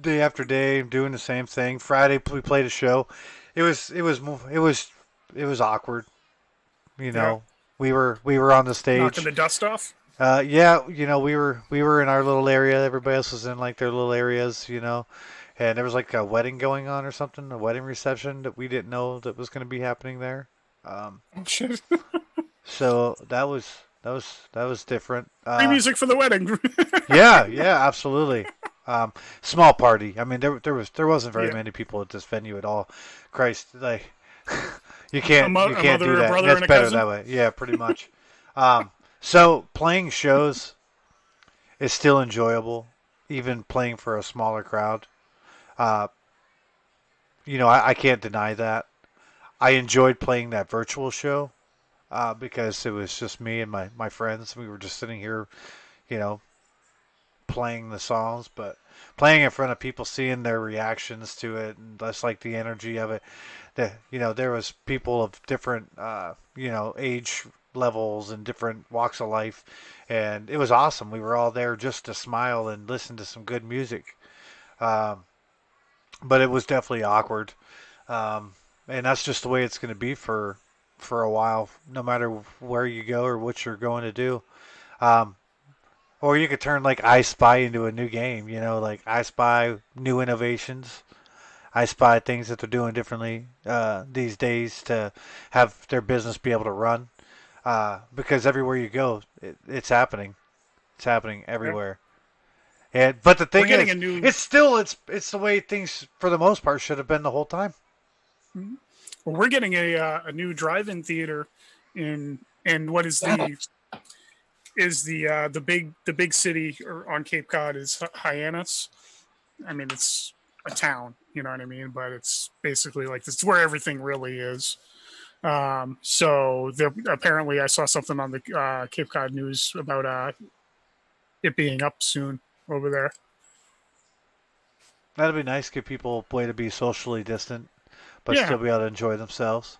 day after day doing the same thing. Friday we played a show it was it was it was it was awkward. You know, yeah. we were we were on the stage knocking the dust off. Uh, yeah, you know, we were we were in our little area. Everybody else was in like their little areas, you know, and there was like a wedding going on or something, a wedding reception that we didn't know that was going to be happening there. Um. so that was that was that was different. Uh, Free music for the wedding. yeah, yeah, absolutely. Um, small party. I mean, there there was there wasn't very yeah. many people at this venue at all. Christ, like you can't mo- you can't do that. That's better cousin? that way. Yeah, pretty much. um, so playing shows is still enjoyable, even playing for a smaller crowd. Uh, you know, I, I can't deny that. I enjoyed playing that virtual show uh, because it was just me and my, my friends. We were just sitting here, you know, playing the songs, but playing in front of people, seeing their reactions to it, and just like the energy of it. The you know there was people of different uh, you know age levels and different walks of life, and it was awesome. We were all there just to smile and listen to some good music. Um, but it was definitely awkward, um, and that's just the way it's going to be for for a while, no matter where you go or what you're going to do. Um, or you could turn like I Spy into a new game, you know, like I Spy new innovations. I Spy things that they're doing differently uh, these days to have their business be able to run. Uh, because everywhere you go, it, it's happening. It's happening everywhere. And but the thing is, new. it's still it's it's the way things for the most part should have been the whole time. Well, we're getting a uh, a new drive-in theater in and what is the is the uh, the big the big city on Cape Cod is Hyannis. I mean, it's a town, you know what I mean, but it's basically like this it's where everything really is. Um, so there, apparently, I saw something on the uh, Cape Cod news about uh, it being up soon over there. That'd be nice. Give people a way to be socially distant, but Yeah. still be able to enjoy themselves.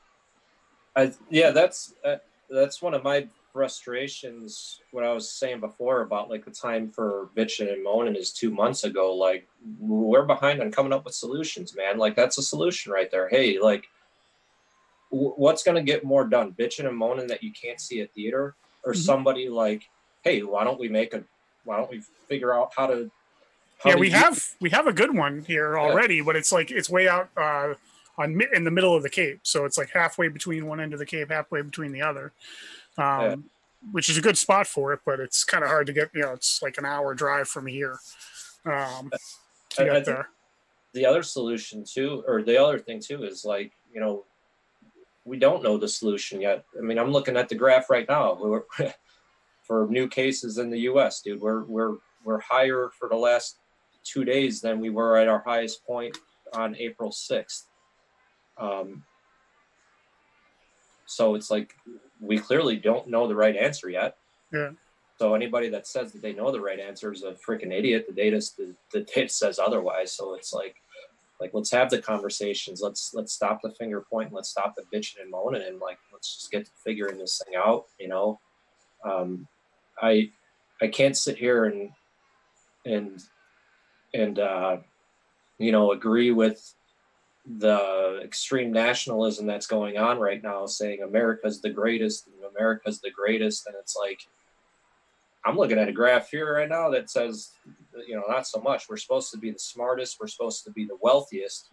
I, yeah, that's uh, that's one of my frustrations. What I was saying before about like the time for bitching and moaning is two months ago. Like we're behind on coming up with solutions, man. Like that's a solution right there. Hey, like w- what's going to get more done, bitching and moaning that you can't see a theater, or Mhm. somebody like, hey, why don't we make a, why don't we figure out how to? how yeah, to we use- have we have a good one here already, but it's like it's way out uh, on in the middle of the Cape, so it's like halfway between one end of the Cape, halfway between the other, um, Yeah. which is a good spot for it. But it's kind of hard to get. You know, it's like an hour drive from here um, to I- get there. the other solution too, or the other thing too, is like you know, we don't know the solution yet. I mean, I'm looking at the graph right now. We're, for new cases in the U.S., dude, we're we're we're higher for the last two days than we were at our highest point on April 6th. Um, so it's like we clearly don't know the right answer yet. Yeah. So anybody that says that they know the right answer is a freaking idiot. The data the, the data says otherwise. So it's like like let's have the conversations. Let's let's stop the finger pointing. Let's stop the bitching and moaning and like let's just get to figuring this thing out. You know, um, I I can't sit here and and and uh, you know agree with the extreme nationalism that's going on right now, saying America's the greatest and America's the greatest, and it's like I'm looking at a graph here right now that says, you know, not so much. We're supposed to be the smartest. We're supposed to be the wealthiest.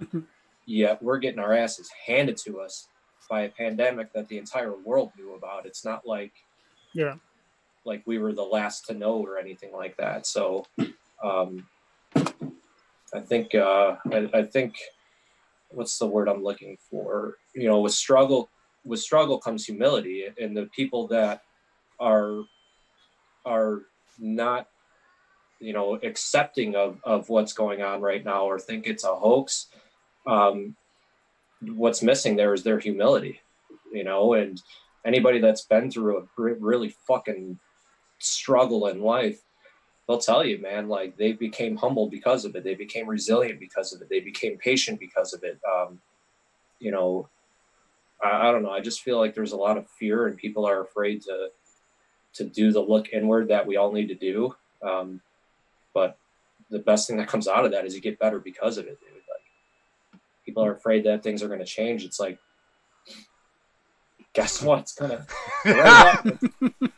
yet we're getting our asses handed to us by a pandemic that the entire world knew about. It's not like, Yeah. like we were the last to know or anything like that. So, um, I think, uh, I, I think, what's the word I'm looking for? You know, with struggle, with struggle comes humility, and the people that are are not you know accepting of of what's going on right now or think it's a hoax um what's missing there is their humility you know and anybody that's been through a really fucking struggle in life they'll tell you man like they became humble because of it they became resilient because of it they became patient because of it um you know I, I don't know i just feel like there's a lot of fear and people are afraid to to do the look inward that we all need to do. Um, but the best thing that comes out of that is you get better because of it, dude. Like people are afraid that things are going to change. It's like, guess what? It's gonna.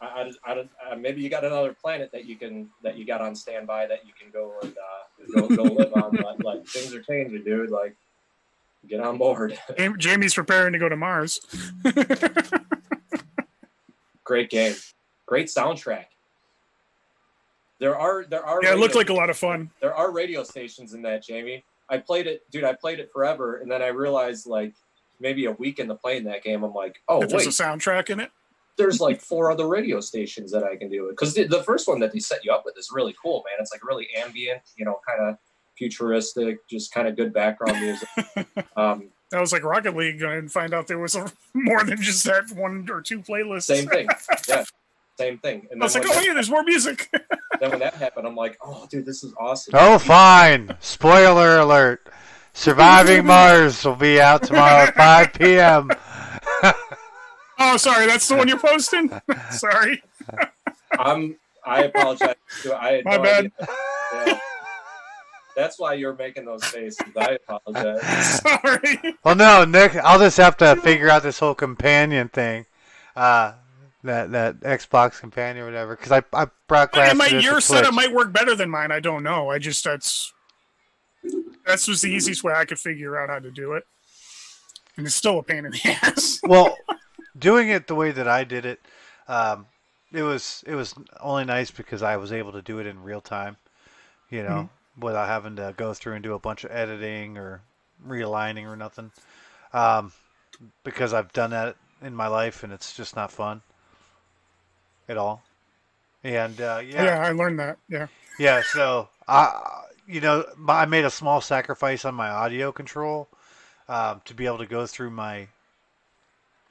I, I, I, I, maybe you got another planet that you can that you got on standby that you can go and uh, go, go live on. But like things are changing, dude. Like get on board. Jamie's preparing to go to Mars. Great game, great soundtrack. There are there are yeah, it looked like a lot of fun. there are radio stations in that, Jamie. I played it, dude. I played it forever, and then I realized, like, maybe a week into playing that game, I'm like, oh if there's a soundtrack in it. There's like four other radio stations that I can do it. Because the, the first one that they set you up with is really cool, man. It's like really ambient, you know, kind of futuristic, just kind of good background music. Um, That was like Rocket League, and find out there was a, more than just that one or two playlists. same thing, yeah, same thing. And I was like, when, oh yeah, there's more music. then when that happened, I'm like, oh, dude, this is awesome. Oh, fine. Spoiler alert. Surviving Mars will be out tomorrow at 5 p.m. oh, sorry, that's the one you're posting. sorry. I'm. I apologize. I had My no bad. Yeah. That's why you're making those faces. I apologize. Sorry. Well, no, Nick. I'll just have to figure out this whole companion thing. Uh, that that Xbox companion or whatever. Because I I broadcasted It might, it to your setup might work better than mine. I don't know. I just that's that's was the easiest way I could figure out how to do it, and it's still a pain in the ass. well, doing it the way that I did it, um, it was it was only nice because I was able to do it in real time, you know, without having to go through and do a bunch of editing or realigning or nothing. Um, because I've done that in my life and it's just not fun at all. And uh, yeah. I learned that. Yeah. yeah, so I, you know, I made a small sacrifice on my audio control um, to be able to go through my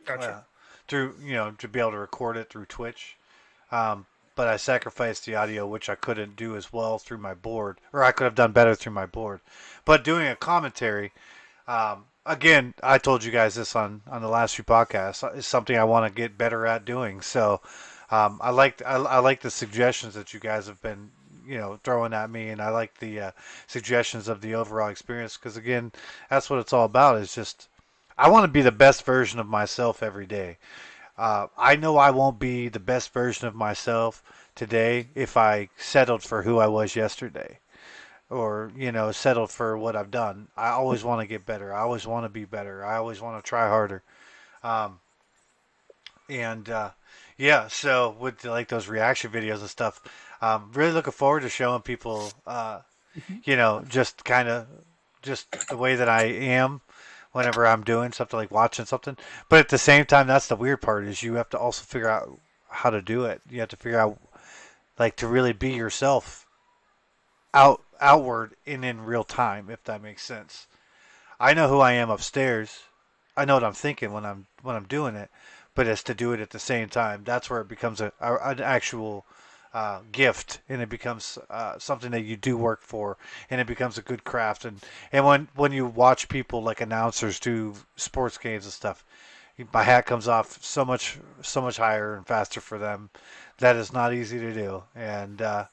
Gotcha. Uh, through you know to be able to record it through Twitch. Um, but I sacrificed the audio, which I couldn't do as well through my board, or I could have done better through my board. But doing a commentary, um, again, I told you guys this on on the last few podcasts, is something I want to get better at doing. So um, I like I, I like the suggestions that you guys have been you know throwing at me, and I like the uh, suggestions of the overall experience because again, that's what it's all about. Is just I want to be the best version of myself every day. Uh, I know I won't be the best version of myself today if I settled for who I was yesterday or, you know, settled for what I've done. I always want to get better. I always want to be better. I always want to try harder. Um, and, uh, yeah, so with like those reaction videos and stuff, um, really looking forward to showing people, uh, you know, just kind of just the way that I am whenever I'm doing something like watching something. But at the same time, that's the weird part is you have to also figure out how to do it. You have to figure out like to really be yourself out outward and in real time, if that makes sense. I know who I am upstairs. I know what I'm thinking when I'm when I'm doing it, but it's to do it at the same time. That's where it becomes a, a an actual uh, gift, and it becomes uh, something that you do work for, and it becomes a good craft. And and when when you watch people like announcers do sports games and stuff, my hat comes off so much so much higher and faster for them. That is not easy to do, and uh,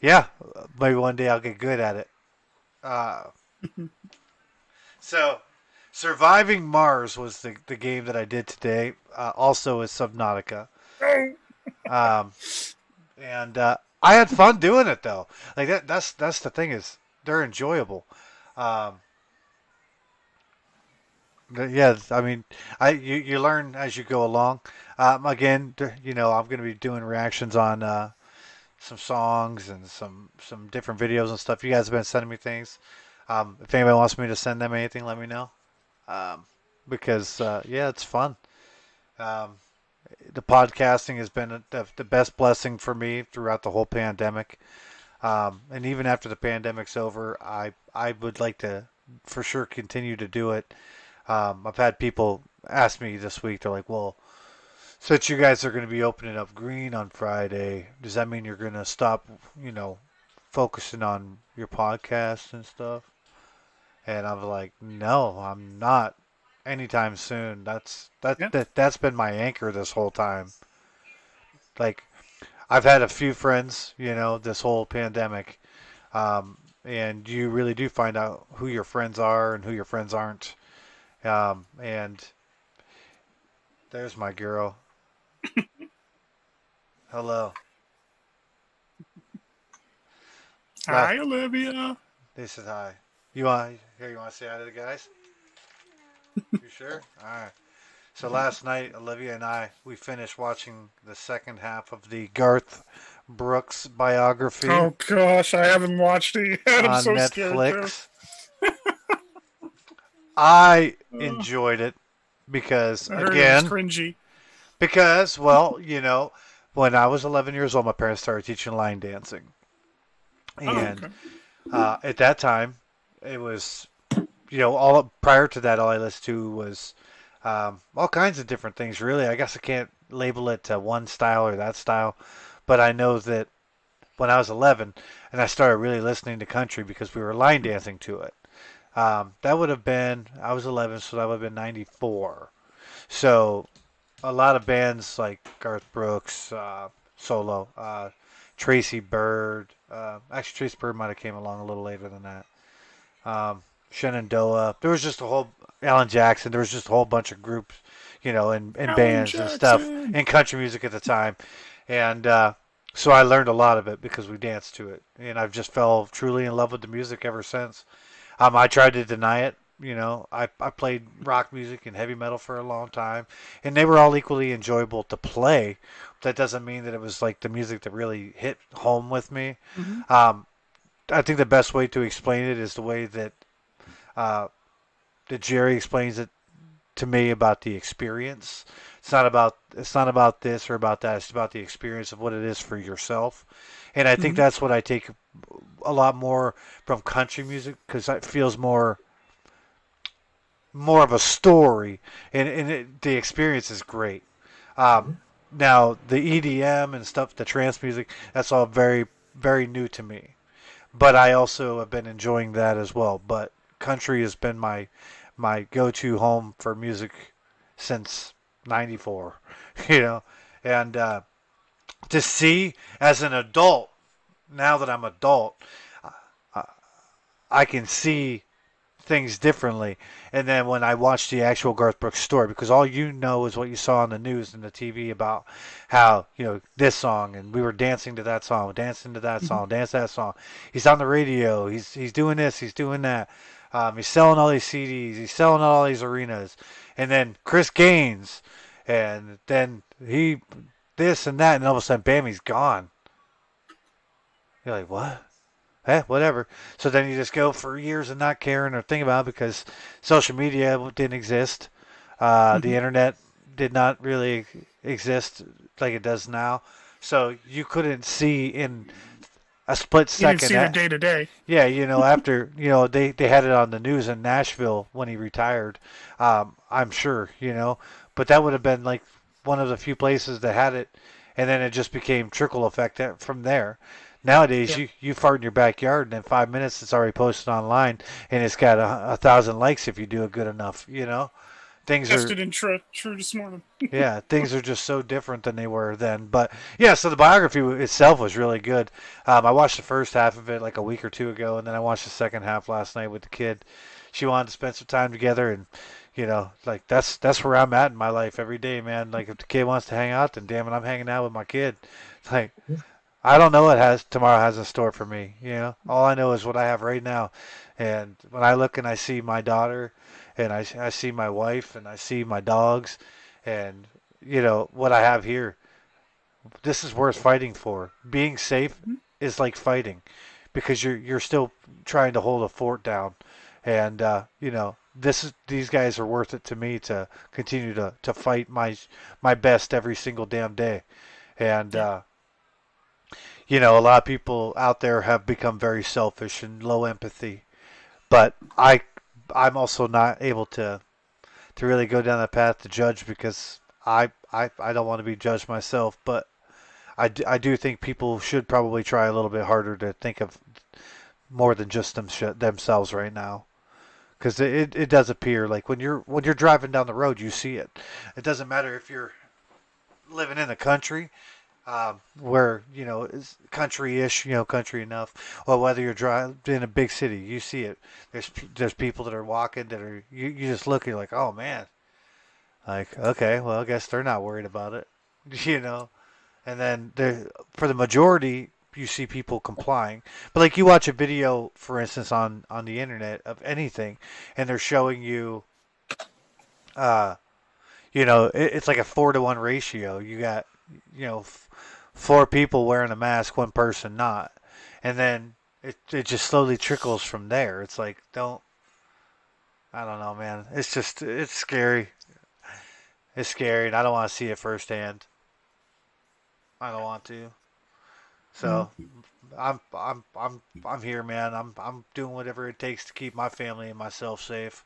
yeah, maybe one day I'll get good at it. Uh, so, surviving Mars was the the game that I did today. Uh, also, is Subnautica. Um, and uh, I had fun doing it though. Like that, that's that's the thing is they're enjoyable. Um, yeah, I mean, I you, you learn as you go along. Um, again, you know, I'm going to be doing reactions on uh, some songs and some some different videos and stuff. You guys have been sending me things. Um, if anybody wants me to send them anything, let me know. Um, because uh, yeah, it's fun. Um, the podcasting has been the, the best blessing for me throughout the whole pandemic. Um, and even after the pandemic's over, I I would like to for sure continue to do it. Um, I've had people ask me this week. They're like, "Well, since you guys are going to be opening up Green on Friday, does that mean you're going to stop, you know, focusing on your podcast and stuff?" And I'm like, "No, I'm not anytime soon. That's that, Yeah. that that's been my anchor this whole time. Like I've had a few friends, you know, this whole pandemic. Um, and you really do find out who your friends are and who your friends aren't. Um, and there's my girl. Hello. Hi, Olivia. This is hi. You want here? You want to say hi to the guys? You sure? All right. So last night, Olivia and I we finished watching the second half of the Garth Brooks biography Oh gosh, I haven't watched it yet. I'm on so Netflix. I enjoyed it because I heard it was again, cringy. because well, you know, when I was 11 years old, my parents started teaching line dancing, Oh, and okay. uh, at that time, it was, you know, all prior to that, all I listened to was um, all kinds of different things. Really, I guess I can't label it to one style or that style, but I know that when I was 11 and I started really listening to country because we were line dancing to it. Um, that would have been I was 11, so that would have been 94. So a lot of bands like Garth Brooks, uh, solo. Uh, Tracy Byrd. Uh, actually, Tracy Byrd might have came along a little later than that. Um, Shenandoah. There was just a whole Alan Jackson. There was just a whole bunch of groups, you know, and, and bands and stuff Jackson. in country music at the time, and uh, so I learned a lot of it because we danced to it, and I've just fell truly in love with the music ever since. Um, I tried to deny it. You know, I, I played rock music and heavy metal for a long time, and they were all equally enjoyable to play. That doesn't mean that it was like the music that really hit home with me. Mhm. Um, I think the best way to explain it is the way that uh, that Jerry explains it to me about the experience. It's not about it's not about this or about that. It's about the experience of what it is for yourself. And I think Mhm. that's what I take a lot more from country music because it feels more more of a story, and, and it, the experience is great. Um, now the EDM and stuff, the trance music, that's all very very new to me. But I also have been enjoying that as well. But country has been my my go-to home for music since '94, you know, and uh, to see as an adult now that I'm adult, I, I can see things differently. And then when I watch the actual Garth Brooks story, because all you know is what you saw on the news and the TV about how you know this song, and we were dancing to that song, dancing to that song, dance that song. He's on the radio. He's he's doing this. He's doing that. Um, he's selling all these CDs. He's selling all these arenas. And then Chris Gaines, and then he this and that, and all of a sudden, bam, he's gone. You're like, what? Eh, whatever. So then you just go for years and not caring or thinking about it because social media didn't exist. Uh, The Mhm. internet did not really exist like it does now. So you couldn't see in a split You didn't second. see day to day. yeah, you know, after you know they they had it on the news in Nashville when he retired. Um, I'm sure, you know, but that would have been like one of the few places that had it, and then it just became trickle effect from there. Nowadays, Yeah. you you fart in your backyard, and in five minutes it's already posted online, and it's got a, a thousand likes if you do it good enough. You know, things are Tested in true, true this morning. yeah, things are just so different than they were then. But yeah, so the biography itself was really good. Um, I watched the first half of it like a week or two ago, and then I watched the second half last night with the kid. She wanted to spend some time together, and you know, like that's that's where I'm at in my life every day, man. Like if the kid wants to hang out, then damn it, I'm hanging out with my kid. Like I don't know what has tomorrow has in store for me. You know, all I know is what I have right now. And when I look and I see my daughter, and I, I see my wife, and I see my dogs, and you know what I have here, this is worth fighting for. Being safe is like fighting, because you're you're still trying to hold a fort down, and uh, you know this is these guys are worth it to me to continue to to fight my my best every single damn day, and. Yeah. Uh, you know, a lot of people out there have become very selfish and low empathy, but I, I'm also not able to, to really go down that path to judge because I, I, I don't want to be judged myself. But I, I do think people should probably try a little bit harder to think of more than just them themselves right now. Because it, it does appear like when you're when you're driving down the road, you see it. It doesn't matter if you're living in the country um, where you know is country-ish, you know, country enough, or whether you're driving in a big city, you see it. There's there's people that are walking that are you, you just look you're like, oh man, like okay, well I guess they're not worried about it, you know. And then there for the majority, you see people complying. But like you watch a video, for instance, on on the internet of anything, and they're showing you, uh, you know, it, it's like a four to one ratio. You got you know, four people wearing a mask, one person not, and then it it just slowly trickles from there. It's like don't, I don't know, man. It's just it's scary. It's scary, and I don't want to see it firsthand. I don't want to. So, I'm I'm I'm I'm here, man. I'm I'm doing whatever it takes to keep my family and myself safe,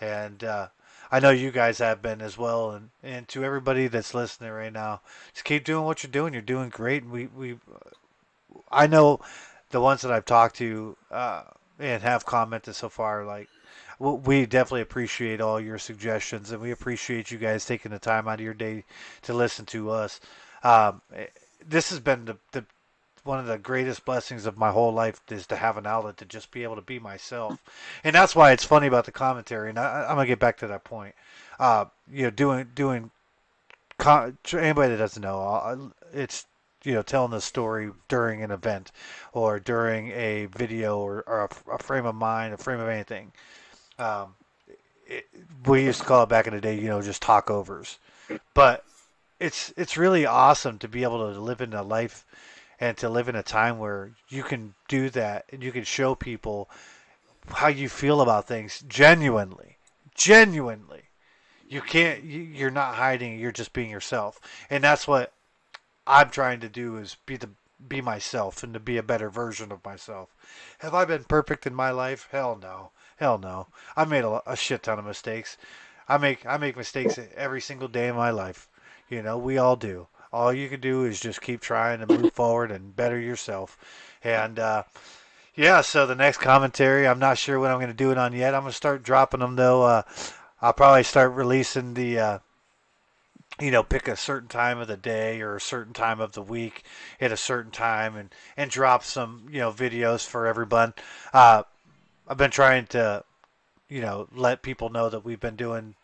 and uh, I know you guys have been as well, and, and to everybody that's listening right now, just keep doing what you're doing. You're doing great, we we, I know the ones that I've talked to uh, and have commented so far, like we definitely appreciate all your suggestions, and we appreciate you guys taking the time out of your day to listen to us. Um, this has been the, the one of the greatest blessings of my whole life is to have an outlet to just be able to be myself, and that's why it's funny about the commentary. And I, I'm gonna get back to that point. Uh, you know, doing doing anybody that doesn't know, uh, it's you know telling the story during an event or during a video or, or a, a frame of mind, a frame of anything. Um, it, we used to call it back in the day, you know, just talkovers, but it's it's really awesome to be able to live in a life and to live in a time where you can do that and you can show people how you feel about things genuinely genuinely. You can't you're not hiding you're just being yourself. And that's what i'm trying to do is be the be myself and to be a better version of myself. Have i been perfect in my life? Hell no. Hell no. I made a, a shit ton of mistakes. I make i make mistakes every single day of my life. You know we all do all you can do is just keep trying to move forward and better yourself and uh yeah so the next commentary i'm not sure what i'm going to do it on yet i'm going to start dropping them though uh I'll probably start releasing the, uh, you know, pick a certain time of the day or a certain time of the week at a certain time and, and drop some, you know, videos for everyone. Uh, I've been trying to, you know, let people know that we've been doing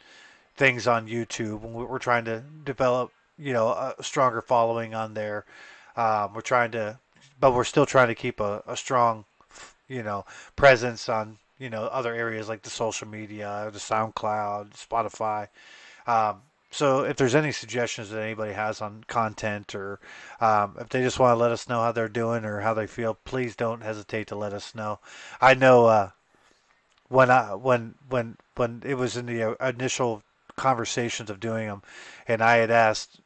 things on YouTube. And we're trying to develop, you know, a stronger following on there. Um, we're trying to, but we're still trying to keep a, a strong, you know, presence on you know other areas like the social media, the SoundCloud, Spotify. Um, so if there's any suggestions that anybody has on content or um, if they just want to let us know how they're doing or how they feel, please don't hesitate to let us know. I know uh, when I when when when it was in the uh, initial conversations of doing them, and I had asked,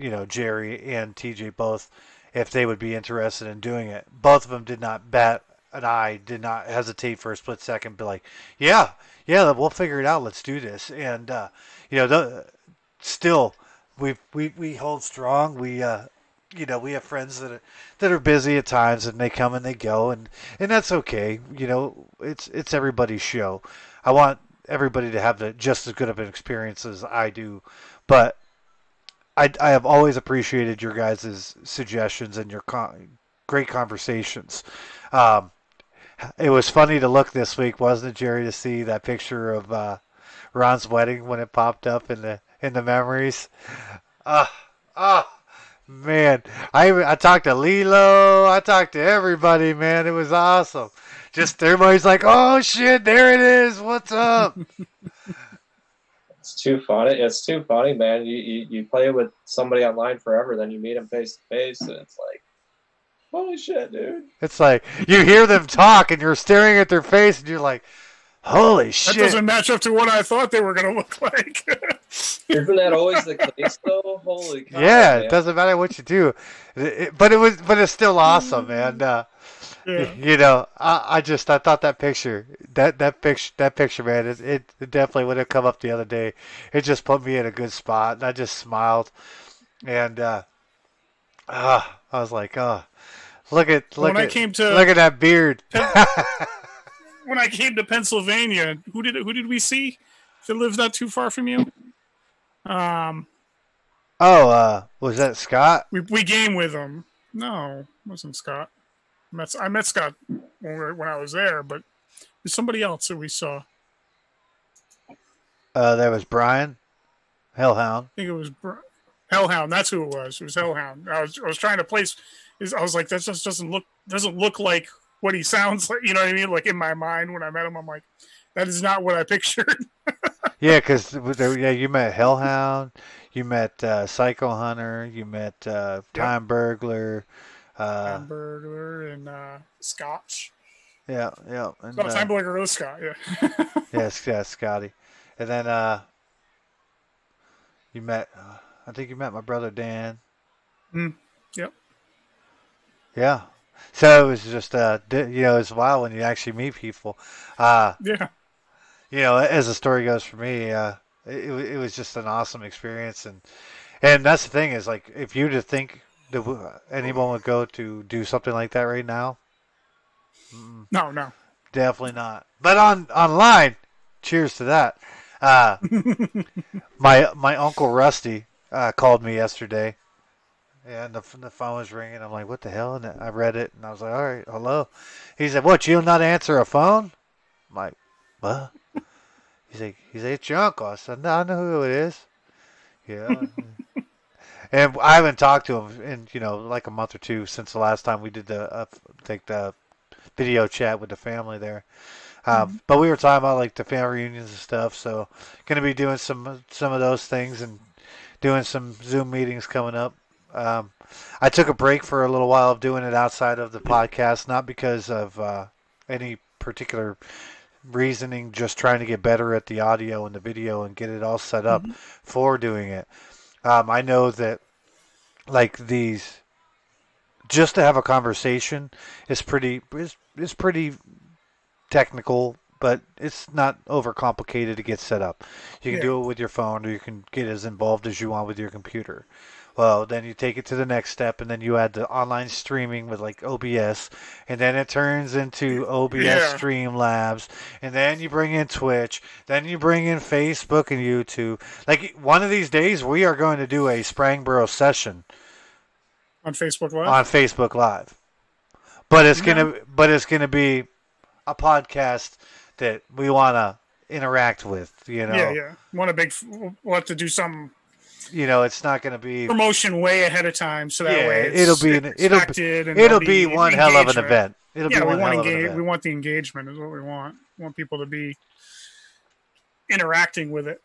you know, Jerry and TJ both if they would be interested in doing it. Both of them did not bat and I did not hesitate for a split second, be like, yeah, yeah, we'll figure it out. Let's do this. And, uh, you know, the, still, we, we, we hold strong. We, uh, you know, we have friends that are, that are busy at times and they come and they go and, and that's okay. You know, it's, it's everybody's show. I want everybody to have the, just as good of an experience as I do, but I, I have always appreciated your guys' suggestions and your con- great conversations. Um, it was funny to look this week, wasn't it, Jerry, to see that picture of uh, Ron's wedding when it popped up in the in the memories. Ah, uh, ah, uh, man! I I talked to Lilo. I talked to everybody. Man, it was awesome. Just everybody's like, "Oh shit, there it is. What's up?" it's too funny. It's too funny, man. You, you you play with somebody online forever, then you meet them face to face, and it's like Holy shit, dude. It's like you hear them talk and you're staring at their face and you're like, holy shit. That doesn't match up to what I thought they were going to look like. Isn't that always the case though? Holy cow. Yeah, man. it doesn't matter what you do. It, it, but it was but it's still awesome, man. Uh, yeah. You know, I, I just I thought that picture that that picture that picture man it, it, it definitely would have come up the other day. It just put me in a good spot and I just smiled and uh, uh I was like, oh Look at look when at, I came to look at that beard. when I came to Pennsylvania, who did who did we see that lives not too far from you? Um. Oh, uh, was that Scott? We we game with him. No, wasn't Scott. I met, I met Scott when, we when I was there, but there's somebody else that we saw. Uh, there was Brian, Hellhound. I think it was Br- Hellhound. That's who it was. It was Hellhound. I was I was trying to place is I was like, that just doesn't look doesn't look like what he sounds like. You know what I mean? Like in my mind when I met him, I'm like, that is not what I pictured. yeah, because yeah, you met Hellhound, you met uh, Psycho Hunter, you met uh, Time yep. Burglar, uh, Time and uh, Scotch. Yeah, yeah. And, no, Time uh, Burglar was Scott. Yeah. yes, yeah, Scotty, and then uh, you met. Uh, I think you met my brother Dan. Mm, yep. Yeah. So it was just uh, you know, it's wild when you actually meet people. Uh, yeah. You know, as the story goes for me, uh, it, it was just an awesome experience, and and that's the thing is like if you to think that anyone would go to do something like that right now. No, no, definitely not. But on online, cheers to that. Uh, my my uncle Rusty uh, called me yesterday and the, the phone was ringing. I'm like, what the hell? And I read it, and I was like, all right, hello. He said, what, you not answer a phone? I'm like, what? He's like, he's like, it's your uncle. I said, no, I know who it is. Yeah. and I haven't talked to him in, you know, like a month or two since the last time we did the, uh, like the video chat with the family there. Um, mm-hmm. But we were talking about like the family reunions and stuff, so going to be doing some some of those things and doing some Zoom meetings coming up. Um, I took a break for a little while of doing it outside of the podcast, not because of uh, any particular reasoning, just trying to get better at the audio and the video and get it all set up mm-hmm. for doing it. Um, I know that like these, just to have a conversation is pretty is is pretty technical but it's not overcomplicated to get set up. You can yeah. do it with your phone, or you can get as involved as you want with your computer. Well, then you take it to the next step, and then you add the online streaming with like OBS, and then it turns into OBS yeah. Streamlabs, and then you bring in Twitch, then you bring in Facebook and YouTube. Like one of these days, we are going to do a Sprangboro session on Facebook Live. On Facebook Live, but it's yeah. gonna, but it's gonna be a podcast that we want to interact with. You know, yeah, yeah. Want a big? We'll have to do some. You know, it's not going to be promotion way ahead of time, so that yeah, way it'll be an, it'll be, it'll be, one hell of an event. It'll yeah, be we want engage, We want the engagement is what we want. We want people to be interacting with it,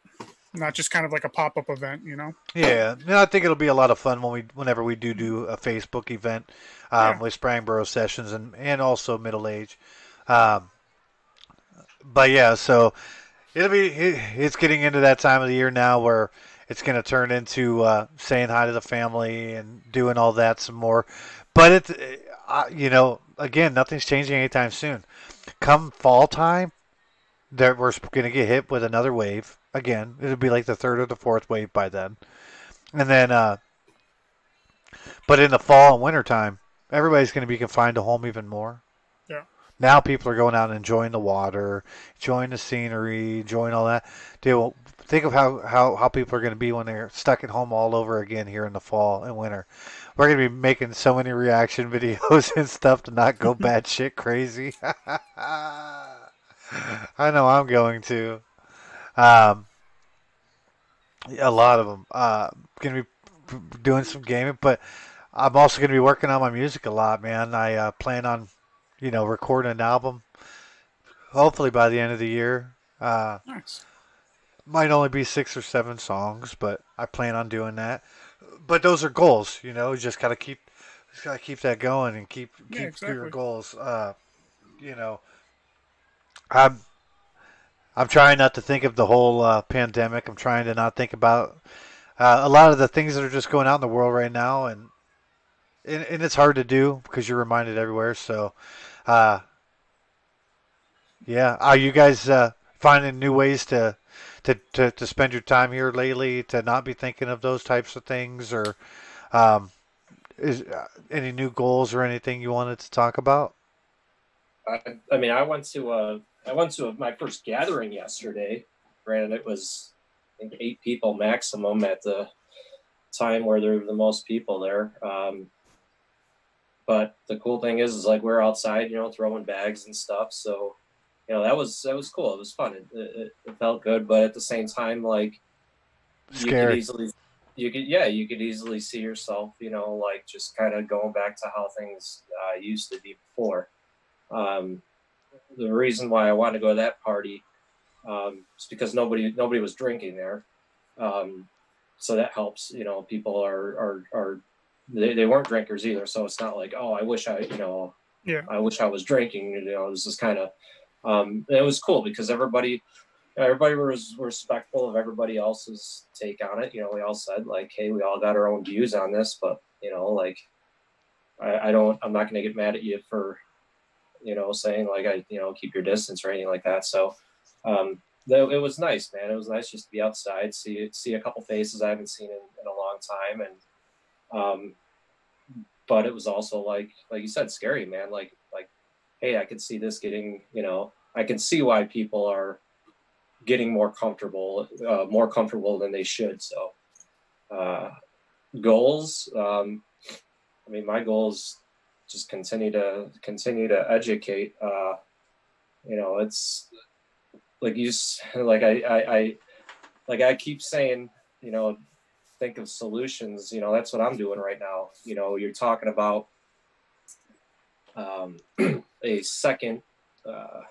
not just kind of like a pop up event. You know. Yeah, no, I think it'll be a lot of fun when we whenever we do do a Facebook event um, yeah. with Sprangboro sessions and and also middle age. Um, but yeah, so it'll be it's getting into that time of the year now where it's going to turn into uh, saying hi to the family and doing all that some more. But it's uh, you know again nothing's changing anytime soon. Come fall time, that we're going to get hit with another wave again. It'll be like the third or the fourth wave by then, and then. Uh, but in the fall and winter time, everybody's going to be confined to home even more. Now people are going out and enjoying the water, enjoying the scenery, enjoying all that. Dude, think of how, how, how people are going to be when they're stuck at home all over again here in the fall and winter. We're going to be making so many reaction videos and stuff to not go bad shit crazy. I know I'm going to. Um, a lot of them. Uh, going to be doing some gaming, but I'm also going to be working on my music a lot, man. I uh, plan on you know, recording an album. Hopefully by the end of the year. Uh, nice. Might only be six or seven songs, but I plan on doing that. But those are goals, you know. You just gotta keep, just gotta keep that going and keep keep yeah, exactly. your goals. Uh, you know, I'm I'm trying not to think of the whole uh, pandemic. I'm trying to not think about uh, a lot of the things that are just going out in the world right now, and and, and it's hard to do because you're reminded everywhere. So uh, yeah, are you guys uh, finding new ways to, to, to, to spend your time here lately to not be thinking of those types of things, or um, is uh, any new goals or anything you wanted to talk about? I, I mean, I went to uh, I went to my first gathering yesterday. Granted, it was I think eight people maximum at the time where there were the most people there. Um, but the cool thing is, is like we're outside, you know, throwing bags and stuff. So, you know, that was that was cool. It was fun. It, it, it felt good, but at the same time, like Scary. you could easily, you could yeah, you could easily see yourself, you know, like just kind of going back to how things uh, used to be before. Um, the reason why I wanted to go to that party um, is because nobody nobody was drinking there. Um, so that helps. You know, people are are are they, they weren't drinkers either. So it's not like, oh, I wish I, you know, yeah, I wish I was drinking. You know, this is kind of, um, it was cool because everybody, everybody was respectful of everybody else's take on it. You know, we all said like, hey, we all got our own views on this, but you know, like, I, I don't, I'm not going to get mad at you for, you know, saying like, I, you know, keep your distance or anything like that. So, um, it was nice, man. It was nice just to be outside, see see a couple faces I haven't seen in, in a long time, and um, but it was also like, like you said, scary, man. Like, hey, I can see this getting, you know, I can see why people are getting more comfortable, uh, more comfortable than they should. So, uh, goals. Um, I mean, my goals just continue to continue to educate. Uh, you know, it's like you like I, I I like I keep saying, you know, think of solutions. You know, that's what I'm doing right now. You know, you're talking about um, a second uh,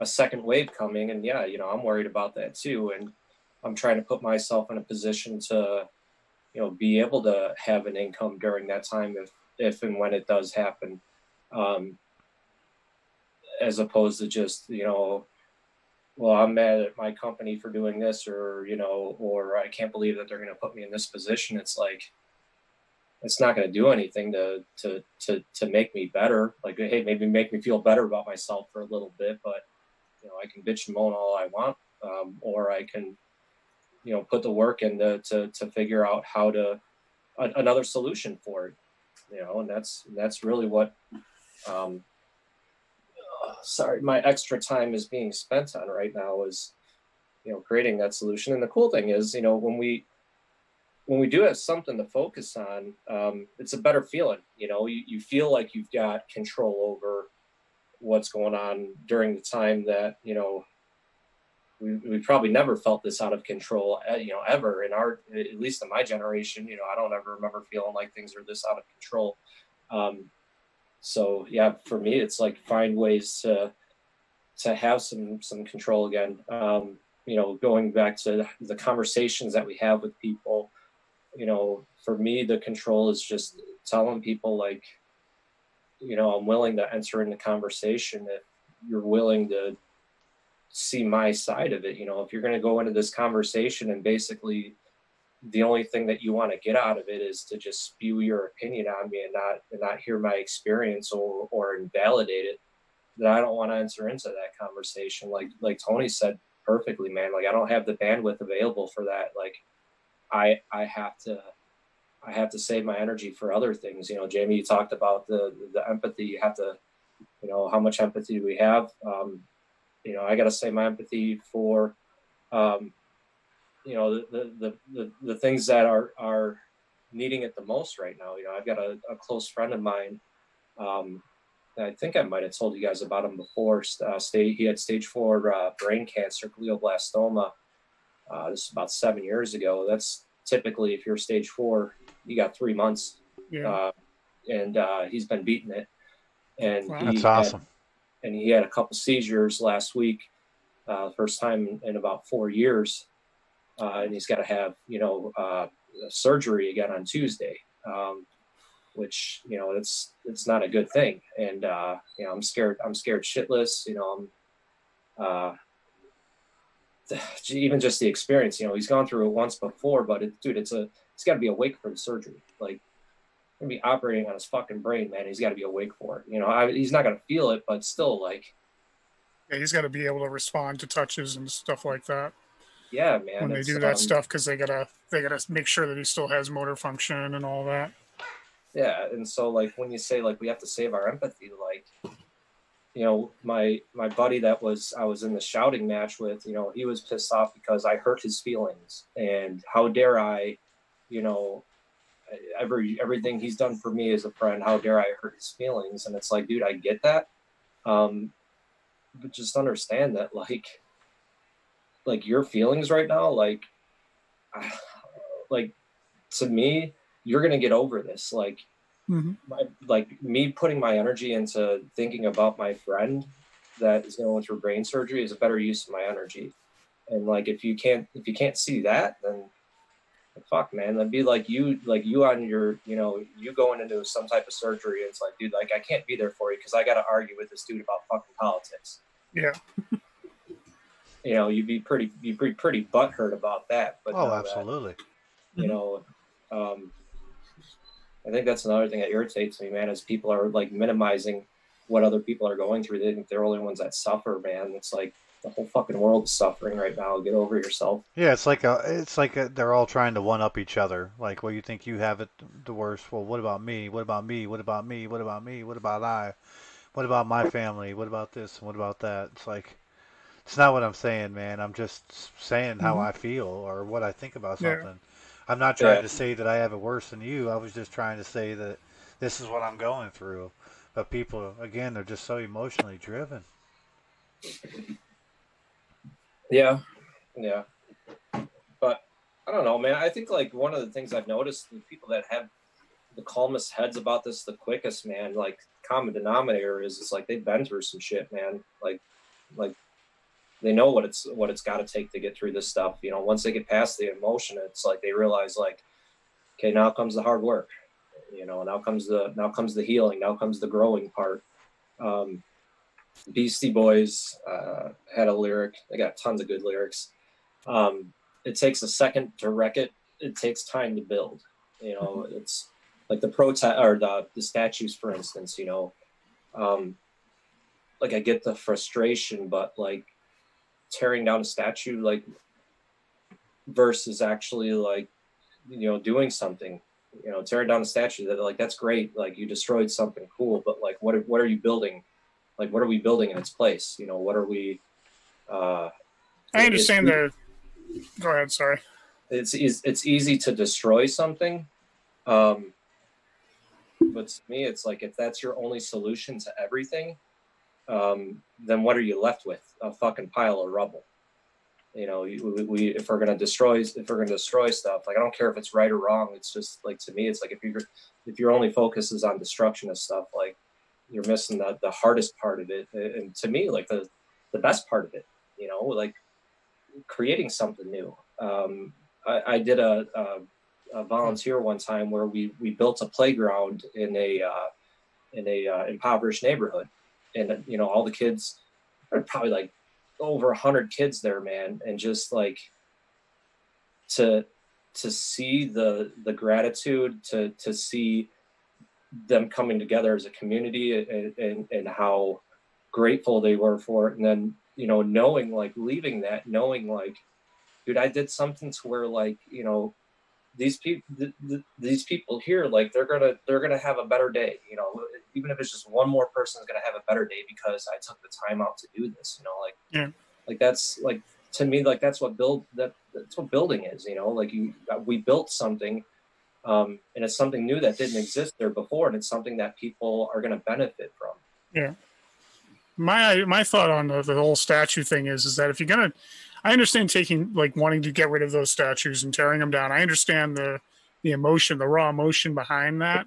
a second wave coming, and yeah, you know, I'm worried about that too, and I'm trying to put myself in a position to, you know, be able to have an income during that time if if and when it does happen, um, as opposed to just you know well, I'm mad at my company for doing this, or you know, or I can't believe that they're going to put me in this position. It's like, it's not going to do anything to to to to make me better. Like, hey, maybe make me feel better about myself for a little bit, but you know, I can bitch and moan all I want, um, or I can, you know, put the work in to to, to figure out how to a, another solution for it. You know, and that's that's really what um, sorry, my extra time is being spent on right now is, you know, creating that solution. And the cool thing is, you know, when we when we do have something to focus on, um, it's a better feeling. You know, you, you feel like you've got control over what's going on during the time that you know we, we probably never felt this out of control uh, you know ever in our at least in my generation you know i don't ever remember feeling like things are this out of control um, so yeah, for me, it's like find ways to to have some some control again. Um, you know, going back to the conversations that we have with people. You know, for me, the control is just telling people like, you know, I'm willing to enter into conversation if you're willing to see my side of it. You know, if you're going to go into this conversation and basically the only thing that you want to get out of it is to just spew your opinion on me and not and not hear my experience or or invalidate it then i don't want to enter into that conversation like like tony said perfectly man like i don't have the bandwidth available for that like i i have to i have to save my energy for other things you know jamie you talked about the the empathy you have to you know how much empathy do we have um you know i got to save my empathy for um you know the, the the the things that are are needing it the most right now. You know, I've got a, a close friend of mine. Um, I think I might have told you guys about him before. Uh, he had stage four uh, brain cancer, glioblastoma. Uh, this is about seven years ago. That's typically if you're stage four, you got three months. Yeah. Uh, and uh, he's been beating it. And wow. that's awesome. Had, and he had a couple seizures last week, uh, first time in about four years uh, and he's got to have you know uh, surgery again on Tuesday, um, which you know it's it's not a good thing. And uh, you know I'm scared. I'm scared shitless. You know I'm uh, even just the experience. You know he's gone through it once before, but it, dude, it's a he's got to be awake for the surgery. Like gonna be operating on his fucking brain, man. He's got to be awake for it. You know, I, he's not gonna feel it, but still, like, yeah, he's got to be able to respond to touches and stuff like that yeah, man. When they do that um, stuff, because they gotta they gotta make sure that he still has motor function and all that. Yeah, and so like when you say like we have to save our empathy, like you know my my buddy that was I was in the shouting match with, you know, he was pissed off because I hurt his feelings, and how dare I, you know, every everything he's done for me as a friend, how dare I hurt his feelings? And it's like, dude, I get that, um, but just understand that like like your feelings right now like like to me you're gonna get over this. Like mm-hmm. my, like me putting my energy into thinking about my friend that is going through brain surgery is a better use of my energy and like if you can't if you can't see that then fuck man that'd be like you like you on your you know you going into some type of surgery it's like dude like i can't be there for you because i gotta argue with this dude about fucking politics yeah you know, you'd be pretty you'd be pretty butthurt about that. But oh, absolutely. That, you know, um, I think that's another thing that irritates me, man, is people are like minimizing what other people are going through. They think they're the only ones that suffer, man. It's like the whole fucking world is suffering right now. Get over yourself. Yeah, it's like a, it's like a, they're all trying to one up each other. Like, well, you think you have it the worst. Well, what about me? What about me? What about me? What about me? What about I? What about my family? What about this? What about that? It's like it's not what I'm saying, man. I'm just saying how mm-hmm. I feel or what I think about something. Yeah. I'm not trying Yeah. to say that I have it worse than you. I was just trying to say that this is what I'm going through. But people, again, they're just so emotionally driven. Yeah, yeah. But I don't know, man. I think like one of the things I've noticed the people that have the calmest heads about this the quickest, man. Like common denominator is it's like they've been through some shit, man. Like, like they know what it's what it's got to take to get through this stuff. You know, once they get past the emotion, it's like they realize like, okay, now comes the hard work. You know, now comes the now comes the healing. Now comes the growing part. Um, Beastie Boys uh, had a lyric. They got tons of good lyrics. Um, it takes a second to wreck it. It takes time to build. You know, it's like the protest or the the statues, for instance. You know, um, like I get the frustration, but like tearing down a statue, like versus actually like you know doing something. You know, tearing down a statue that like that's great. Like you destroyed something cool, but like what are, what are you building? Like what are we building in its place? You know, what are we? Uh, I understand the. Go ahead. Sorry. it's it's it's easy to destroy something um but to me it's like if that's your only solution to everything um then what are you left with? A fucking pile of rubble. You know we, we if we're gonna destroy if we're gonna destroy stuff like i don't care if it's right or wrong it's just like to me it's like if you're if your only focus is on destruction of stuff like you're missing the the hardest part of it. And to me like the the best part of it you know like creating something new. Um I, I did a, a, a volunteer one time where we, we built a playground in a uh, in a uh, impoverished neighborhood, and you know all the kids, were probably like over a hundred kids there, man, and just like to to see the the gratitude, to to see them coming together as a community, and and, and how grateful they were for it, and then you know knowing like leaving that, knowing like dude i did something to where like you know these people th- th- these people here like they're gonna they're gonna have a better day you know? Even if it's just one more person is gonna have a better day because i took the time out to do this you know? Like Yeah. like that's like to me like that's what build that that's what building is you know? Like you we built something um and it's something new that didn't exist there before and it's something that people are gonna benefit from my my thought on the, the whole statue thing is is that if you're gonna i understand taking like wanting to get rid of those statues and tearing them down. I understand the the emotion the raw emotion behind that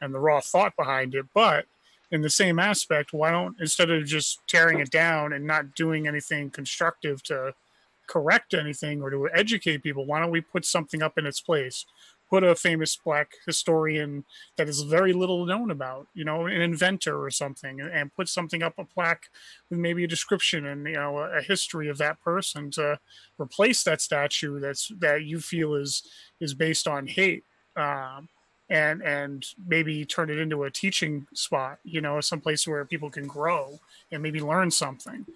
and the raw thought behind it. But in the same aspect why don't instead of just tearing it down and not doing anything constructive to correct anything or to educate people why don't we put something up in its place put a famous black historian that is very little known about, you know, an inventor or something, and, put something up a plaque with maybe a description and you know a, history of that person to replace that statue that's that you feel is is based on hate, um, and and maybe turn it into a teaching spot, you know, someplace where people can grow and maybe learn something.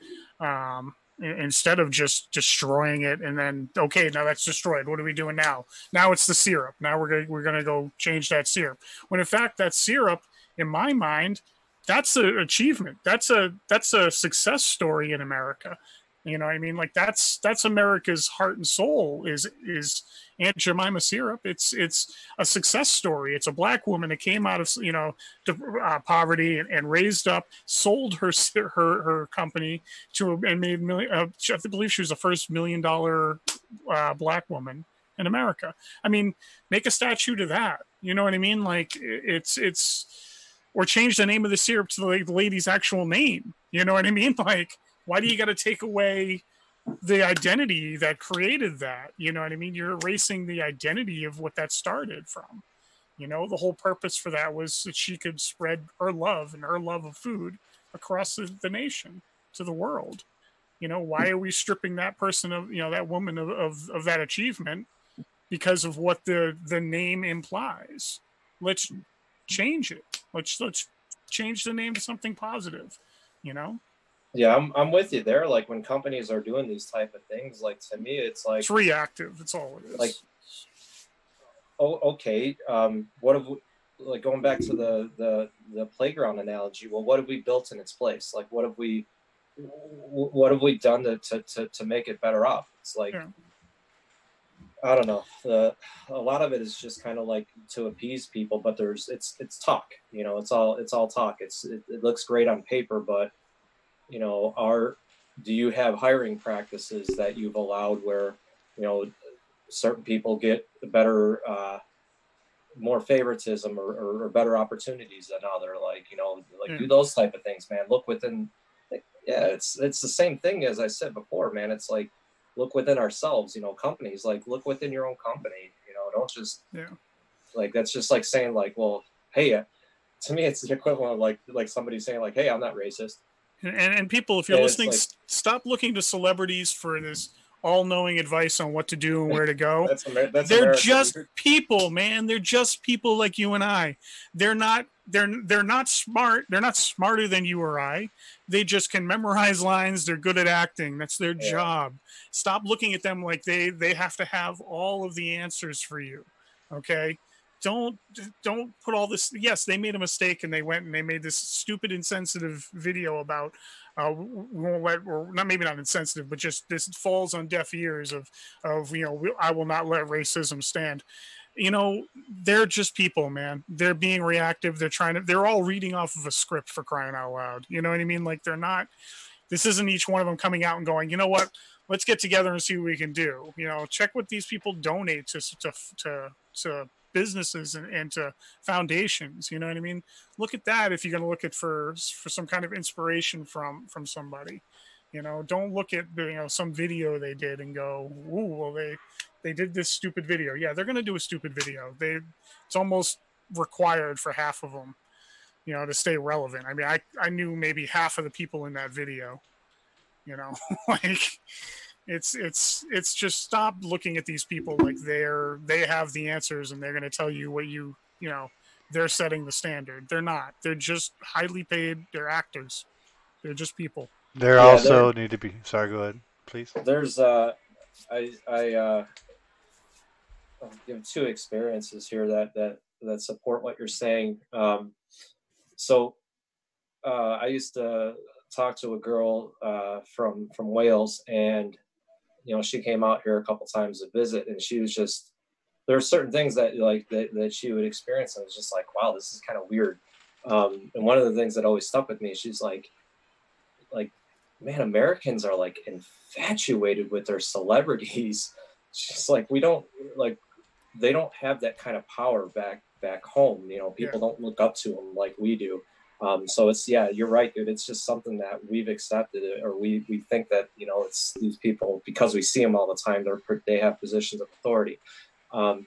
Um, instead of just destroying it and then okay now that's destroyed. What are we doing now? Now it's the syrup. Now we're gonna we're gonna go change that syrup. When in fact that syrup in my mind that's an achievement. That's a that's a success story in america. You know i mean? Like that's that's america's heart and soul is is aunt jemima syrup. It's it's a success story. It's a black woman that came out of you know uh, poverty and, and raised up sold her her her company to and made million uh, i believe she was the first million dollar uh, black woman in america. I mean make a statue to that. You know what i mean? Like it's it's or change the name of the syrup to the lady's actual name. You know what i mean? Like why do you got to take away the identity that created that you know what i mean? You're erasing the identity of what that started from. You know the whole purpose for that was that she could spread her love and her love of food across the, the nation to the world. You know why are we stripping that person of you know that woman of, of, of that achievement because of what the the name implies? Let's change it. Let's let's change the name to something positive you know yeah i'm, I'm with you there like when companies are doing these type of things like to me it's like it's reactive It's all it is like oh okay um what have we like going back to the the the playground analogy well what have we built in its place like what have we what have we done to to to, to make it better off it's like Yeah. I don't know. The, a lot of it is just kind of like to appease people, but there's it's it's talk. You know, it's all it's all talk. It's it, it looks great on paper, but you know, are do you have hiring practices that you've allowed where you know certain people get better uh, more favoritism or, or, or, better opportunities than other? Like you know like yeah. do those type of things man. Look within yeah it's it's the same thing as i said before man. It's like look within ourselves you know companies like look within your own company you know don't just yeah. Like that's just like saying like well hey uh, to me it's the equivalent of like like somebody saying like hey i'm not racist and and people if you're listening like, stop looking to celebrities for this all-knowing advice on what to do and where to go. That's, that's they're American just people man. They're just people like you and i. They're not they're they're not smart they're not smarter than you or i. They just can memorize lines. They're good at acting. That's their yeah. job. Stop looking at them like they they have to have all of the answers for you okay don't don't put all this yes they made a mistake and they went and they made this stupid insensitive video about uh won't let or not maybe not insensitive but just this falls on deaf ears of of you know i will not let racism stand. You know they're just people man. They're being reactive. They're trying to they're all reading off of a script for crying out loud. You know what i mean? Like they're not this isn't each one of them coming out and going you know what? Let's get together and see what we can do. You know check what these people donate to to to, to businesses and, and to foundations you know what i mean look at that if you're going to look at for for some kind of inspiration from from somebody you know don't look at you know some video they did and go ooh well they they did this stupid video. Yeah, they're going to do a stupid video. They it's almost required for half of them, you know, to stay relevant. I mean, I I knew maybe half of the people in that video. You know, like it's it's it's just stop looking at these people like they're they have the answers and they're going to tell you what you, you know, they're setting the standard. They're not. They're just highly paid. They're actors. They're just people. They're yeah, also they're, need to be. Sorry, go ahead, please. There's uh, I I uh, I'll give two experiences here that that that support what you're saying. Um, so uh, I used to talk to a girl uh, from from Wales, and you know she came out here a couple times to visit, and she was just there are certain things that like that, that she would experience, and I was just like, wow, this is kind of weird. Um, and one of the things that always stuck with me, she's like, like, man, Americans are like infatuated with their celebrities. She's like, we don't like they don't have that kind of power back back home. You know, people yeah. don't look up to them like we do. Um, so it's yeah, you're right, dude. It's just something that we've accepted, or we we think that you know it's these people because we see them all the time. They're they have positions of authority. Um,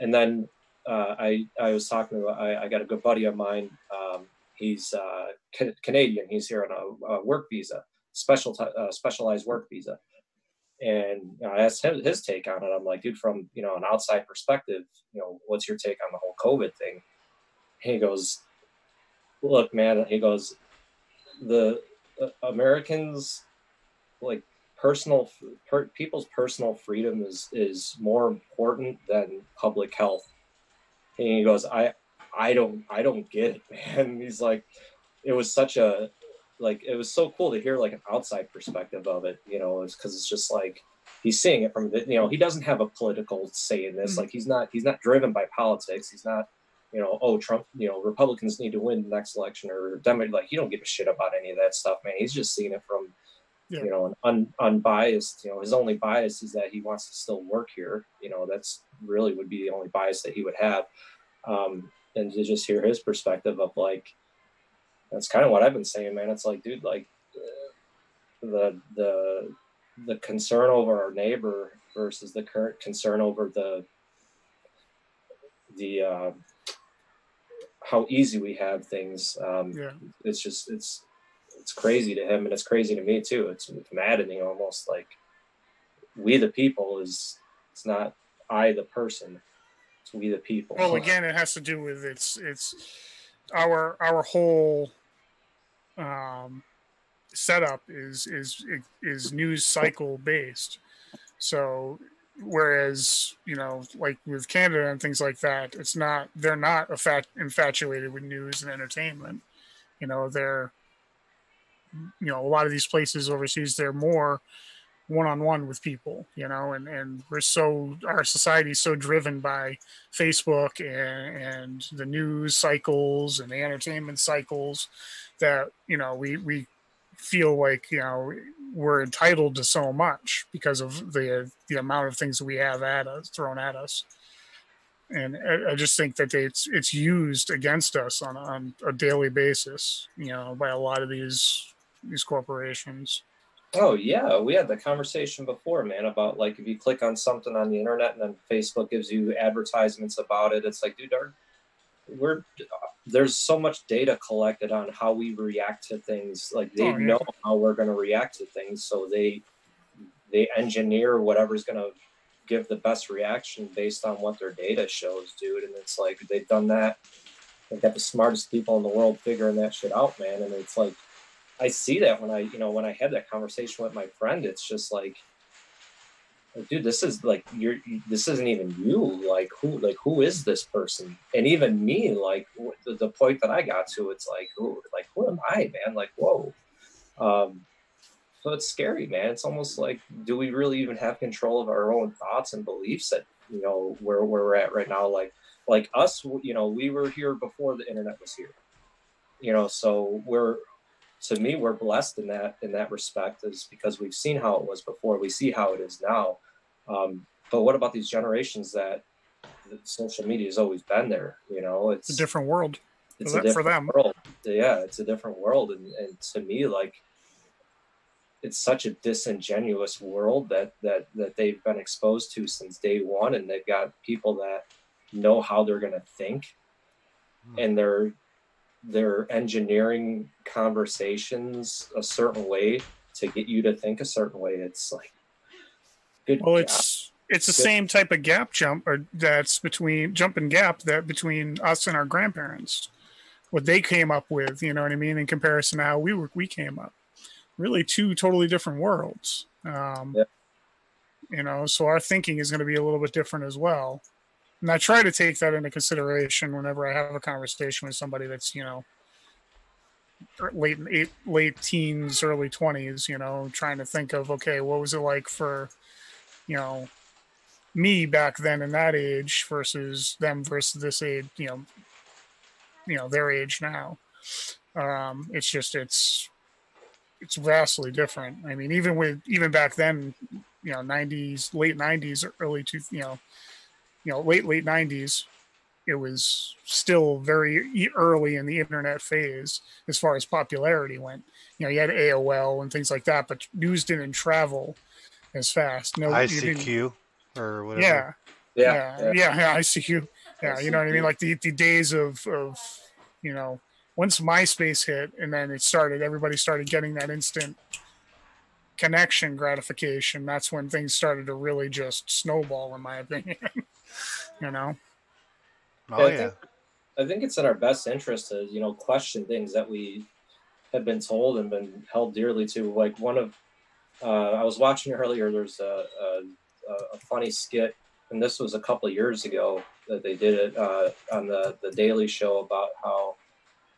and then uh, I I was talking to I, I, got a good buddy of mine. Um, he's uh, ca- Canadian. He's here on a, a work visa, special t- uh, specialized work visa. And you know, I asked him his take on it. I'm like, dude, from you know an outside perspective, you know, what's your take on the whole COVID thing? he goes, look, man. He goes, the uh, Americans like personal per, people's personal freedom is is more important than public health. And he goes, I I don't I don't get it, man. He's like, it was such a like it was so cool to hear like an outside perspective of it you know it's because it's just like he's seeing it from the you know he doesn't have a political say in this mm-hmm. like he's not he's not driven by politics he's not you know oh trump you know republicans need to win the next election or democrat like he don't give a shit about any of that stuff man he's just seeing it from yeah. you know an un, unbiased you know his only bias is that he wants to still work here you know that's really would be the only bias that he would have um and to just hear his perspective of like that's kind of what I've been saying, man. It's like, dude, like the the the concern over our neighbor versus the current concern over the the uh, how easy we have things. Um, yeah. It's just it's it's crazy to him and it's crazy to me too. It's, it's maddening almost like we the people is it's not I the person. It's we the people. Well, again, it has to do with it's it's our our whole um, setup is is is news cycle based. So whereas you know like with canada and things like that it's not they're not infatuated with news and entertainment. You know they're you know a lot of these places overseas they're more one on one with people, you know, and, and we're so our society is so driven by Facebook and, and the news cycles and the entertainment cycles that, you know, we, we feel like, you know, we're entitled to so much because of the the amount of things we have at us thrown at us. And I, I just think that it's it's used against us on, on a daily basis, you know, by a lot of these these corporations. Oh yeah, we had the conversation before, man, about like if you click on something on the internet and then Facebook gives you advertisements about it, it's like, dude, our, we're there's so much data collected on how we react to things. Like they oh, yeah. know how we're going to react to things, so they they engineer whatever's going to give the best reaction based on what their data shows, dude. And it's like they've done that. They've got the smartest people in the world figuring that shit out, man. And it's like I see that when I, you know, when I had that conversation with my friend, it's just like, dude, this is like you're. This isn't even you. Like who? Like who is this person? And even me, like the, the point that I got to, it's like, who? Like who am I, man? Like whoa. Um, so it's scary, man. It's almost like, do we really even have control of our own thoughts and beliefs that you know where, where we're at right now? Like, like us, you know, we were here before the internet was here. You know, so we're to me we're blessed in that in that respect is because we've seen how it was before. We see how it is now. Um, but what about these generations that social media has always been there? You know it's a different world. It's a different for them. world. Yeah it's a different world. And, and to me like it's such a disingenuous world that that that they've been exposed to since day one. And they've got people that know how they're going to think. Hmm. and they're they're engineering conversations a certain way to get you to think a certain way. It's like good. Well, it's it's the good. same type of gap jump or that's between jump and gap that between us and our grandparents. What they came up with, you know what I mean, in comparison to how we were we came up. Really two totally different worlds. Um, yeah. you know, so our thinking is going to be a little bit different as well and I try to take that into consideration whenever I have a conversation with somebody that's you know late eight, late teens, early twenties. You know, trying to think of okay, what was it like for you know me back then in that age versus them versus this age. You know, you know their age now. Um, it's just it's it's vastly different. I mean, even with even back then, you know, '90s, late '90s, early two, you know, you know late late 90s it was still very early in the internet phase as far as popularity went. You know you had aol and things like that but news didn't travel as fast. No icq or whatever. Yeah. Yeah. Yeah, yeah, yeah icq yeah you know what i mean? Like the, the days of of you know once myspace hit and then it started everybody started getting that instant connection gratification that's when things started to really just snowball in my opinion you know. Oh I yeah. Think, I think it's in our best interest to you know question things that we have been told and been held dearly to. Like one of, uh, I was watching earlier. There's a, a, a funny skit, and this was a couple of years ago that they did it uh, on the the Daily Show about how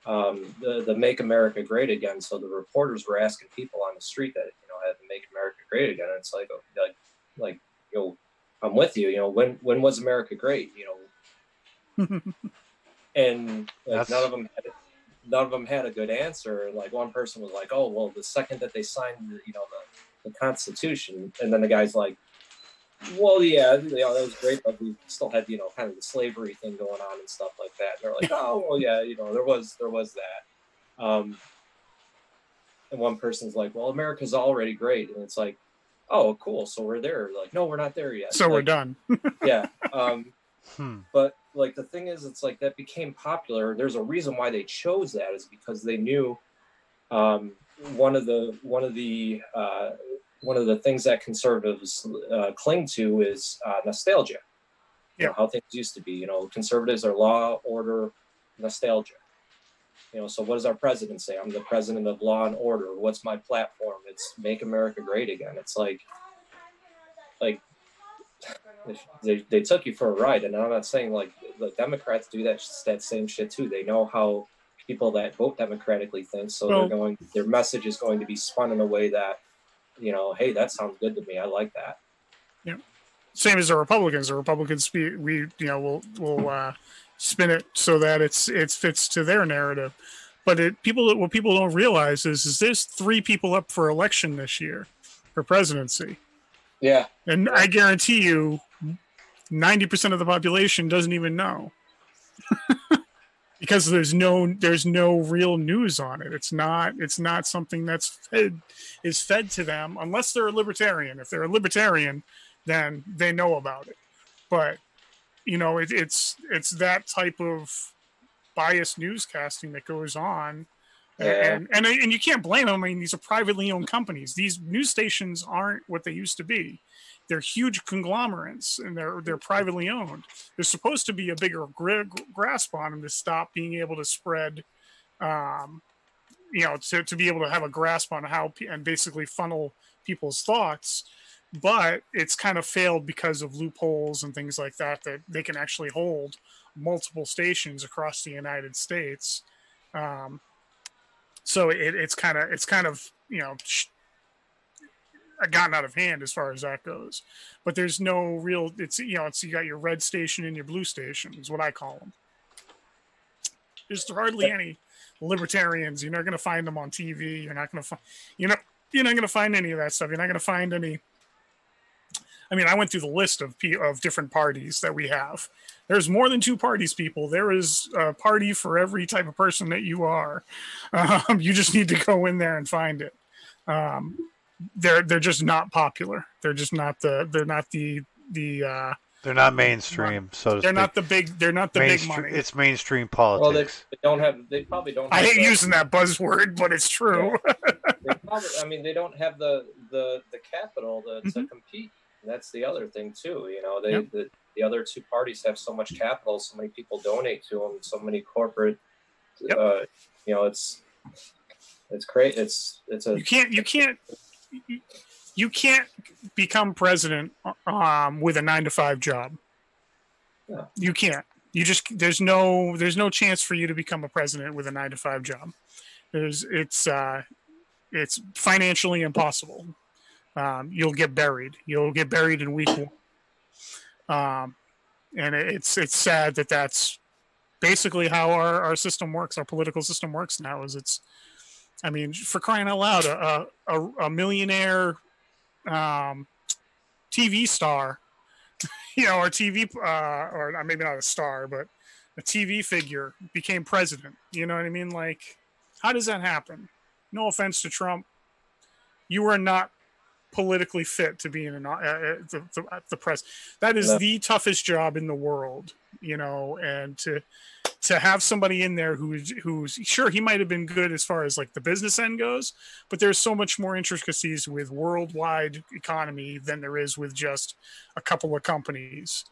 um, the the Make America Great Again. So the reporters were asking people on the street that you know had to Make America Great Again. And it's like like like you know I'm with you. You know, when when was America great? You know, and like, none of them had none of them had a good answer. Like one person was like, "Oh, well, the second that they signed, the, you know, the, the Constitution," and then the guy's like, "Well, yeah, you know, that was great, but we still had you know kind of the slavery thing going on and stuff like that." And they're like, "Oh, well, yeah, you know, there was there was that." Um, and one person's like, "Well, America's already great," and it's like, oh, cool. So we're there. Like, no, we're not there yet. So like, we're done. yeah. Um, hmm. But like the thing is, it's like that became popular. There's a reason why they chose that is because they knew um, one of the one of the uh, one of the things that conservatives uh, cling to is uh, nostalgia. Yeah. You know, how things used to be. You know, conservatives are law, order, nostalgia. You know, so what does our president say? I'm the president of law and order. What's my platform? It's make America great again. It's like, like they, they took you for a ride. And I'm not saying like the Democrats do that that same shit too. They know how people that vote democratically think, so well, they're going. Their message is going to be spun in a way that you know, hey, that sounds good to me. I like that. Yeah. Same as the Republicans. The Republicans, spe- we you know, will will uh, spin it so that it's it fits to their narrative. But it people what people don't realize is is there's three people up for election this year for presidency, Yeah, and I guarantee you, ninety percent of the population doesn't even know. because there's no there's no real news on it. It's not it's not something that's fed is fed to them unless they're a libertarian. If they're a libertarian then they know about it. But you know it, it's it's that type of biased newscasting that goes on. Yeah. and, and and you can't blame them. I mean these are privately owned companies. These news stations aren't what they used to be. They're huge conglomerates and they're they're privately owned. There's supposed to be a bigger grasp on them to stop being able to spread um, you know to, to be able to have a grasp on how and basically funnel people's thoughts but it's kind of failed because of loopholes and things like that that they can actually hold multiple stations across the united states. Um, so it, it's kind of it's kind of you know sh- gotten out of hand as far as that goes. But there's no real it's you know it's you got your red station and your blue station is what i call them there's hardly any libertarians. You're not going to find them on tv you're not going to find you know you're not going to find any of that stuff. You're not going to find any i mean i went through the list of of different parties that we have there's more than two parties people there is a party for every type of person that you are um, you just need to go in there and find it um, they're they're just not popular. They're just not the they're not the the uh, They're not mainstream, so to they're speak. not the big they're not the big money. It's mainstream well, they, politics. they don't have. They probably don't. I hate the- using that buzzword, but it's true. They probably, I mean, they don't have the the the capital to, to Mhm. compete. And that's the other thing too. You know, they Yep. the, the other two parties have so much capital, so many people donate to them, so many corporate. Yep. Uh, you know, it's it's great. It's it's a You can't you can't you can't become president um, with a nine to five job. Yeah. You can't. You just there's no there's no chance for you to become a president with a nine to five job. There's it's uh, it's financially impossible. Um, you'll get buried. You'll get buried in week one. Um, and it's it's sad that that's basically how our, our system works. Our political system works now. Is it's I mean, for crying out loud, a a, a millionaire um, TV star, you know, or TV, uh, or maybe not a star, but a TV figure became president. You know what I mean? Like, how does that happen? No offense to Trump, you are not politically fit to be in an, uh, uh, the, the, the press. That is No. the toughest job in the world, you know, and to to have somebody in there who's who's sure he might have been good as far as like the business end goes, but there's so much more intricacies with worldwide economy than there is with just a couple of companies.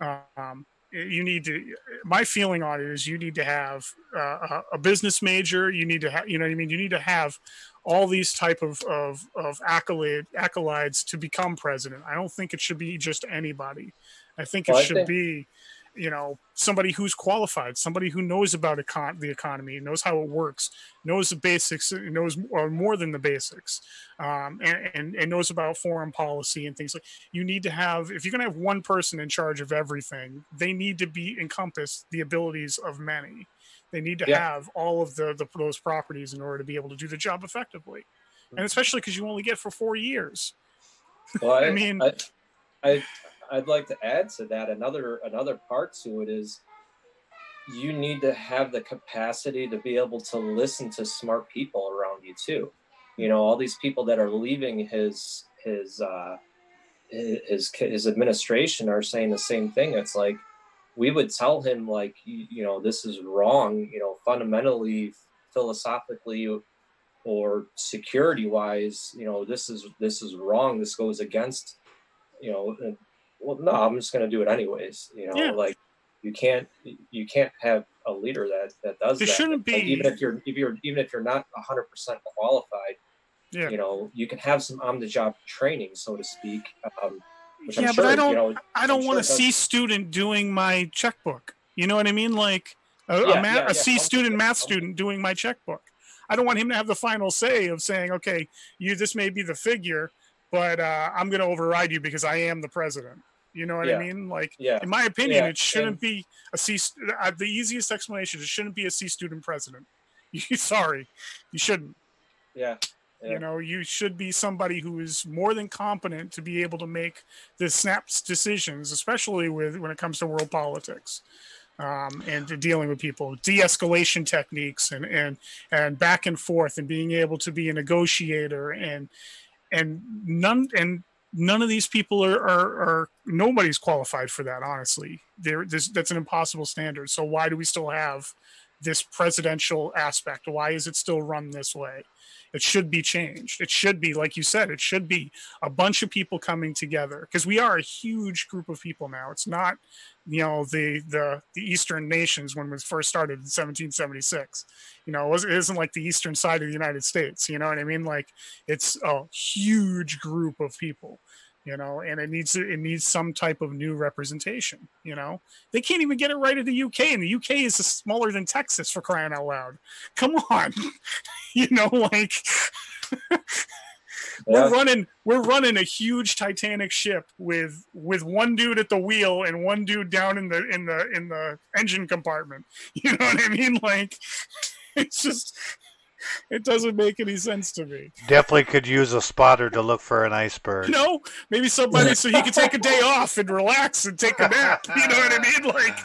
Um, you need to. My feeling on it is you need to have uh, a business major. You need to have, you know, what I mean, you need to have all these type of of, of accolade accolades to become president. I don't think it should be just anybody. I think it I should think- be you know somebody who's qualified somebody who knows about econ- the economy knows how it works knows the basics knows or more than the basics um, and, and, and knows about foreign policy and things like you need to have if you're going to have one person in charge of everything they need to be encompass the abilities of many. They need to Yeah. have all of the, the those properties in order to be able to do the job effectively. And especially because you only get for four years. Well, I, I mean- I, I, I'd like to add to that another another part to it is you need to have the capacity to be able to listen to smart people around you too. You know, all these people that are leaving his his uh, his his administration are saying the same thing. It's like we would tell him like you, you know this is wrong. You know, fundamentally, philosophically, or security wise, you know, this is this is wrong. This goes against, you know, well, no, I'm just going to do it anyways. You know, Yeah. like you can't you can't have a leader that that does There that. shouldn't Like, be- even if you're if you're even if you're not 100 percent qualified. yeah You know, you can have some on the job training, so to speak. Um, yeah sure, but i don't you know, I don't I'm want sure to see student doing my checkbook. You know what I mean? Like a, Yeah, a, math, yeah, a. C student, math student doing my checkbook. I don't want him to have the final say of saying, okay, you this may be the figure, but uh, I'm going to override you because I am the president. You know what Yeah. I mean? Like, Yeah. in my opinion, Yeah, it shouldn't and- be a C. Uh, the easiest explanation: it shouldn't be a C student president. Sorry, you shouldn't. Yeah. Yeah. You know, you should be somebody who is more than competent to be able to make the snaps decisions, especially with when it comes to world politics. Um, and to dealing with people, de-escalation techniques, and and and back and forth, and being able to be a negotiator, and and none and none of these people are are, are nobody's qualified for that. Honestly, there that's an impossible standard. So why do we still have this presidential aspect? Why is it still run this way? It should be changed. It should be, like you said, it should be a bunch of people coming together because we are a huge group of people now. It's not, you know, the the the Eastern nations when was first started in 1776. You know, it, it isn't like the eastern side of the United States. You know what I mean? Like it's a huge group of people. You know, and it needs it needs some type of new representation. You know, they can't even get it right in the UK, and the UK is smaller than Texas for crying out loud. Come on, you know, like we're running we're running a huge titanic ship with with one dude at the wheel and one dude down in the in the in the engine compartment you know what i mean like it's just it doesn't make any sense to me Definitely could use a spotter to look for an iceberg. you know maybe somebody so he could take a day off and relax and take a nap you know what i mean like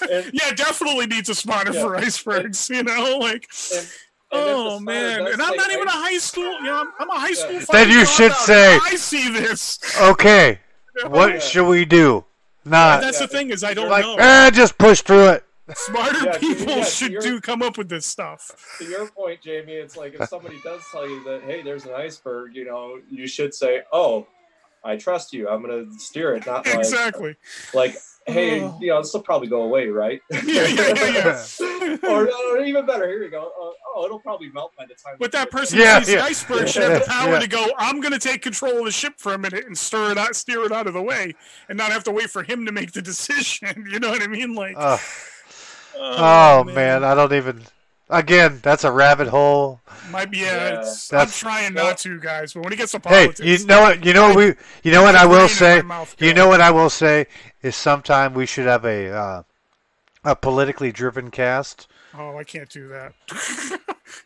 And- yeah definitely needs a spotter Yeah. for icebergs you know like And, and if the oh man and i'm not even a high school you know i'm, I'm a high school Then you should say- i see this Okay, you know? what should we do? Not that's the thing is i don't like, know eh, just push through it. Smarter Yeah, people yeah, should you're- do come up with this stuff to your point, Jamie, it's like if somebody does tell you that, hey, there's an iceberg, you know, you should say, oh, I trust you. I'm gonna steer it, not like, exactly like, hey, Oh. you know, this will probably go away, right? Yeah, yeah, yeah, yeah. or, or even better, here you go. Uh, oh, it'll probably melt by the time. but that person Yeah, who sees yeah. the iceberg should have the power Yeah. to go i'm going to take control of the ship for a minute and stir it out steer it out of the way and not have to wait for him to make the decision you know what i mean like Uh, oh man. I don't even. Again, that's a rabbit hole. might be yeah, Yeah. it's, That's- i'm trying not to guys but when it gets to Hey, you know what? You know what we. You know what I will say. You know what I will say is sometime we should have a uh, a politically driven cast. oh i can't do that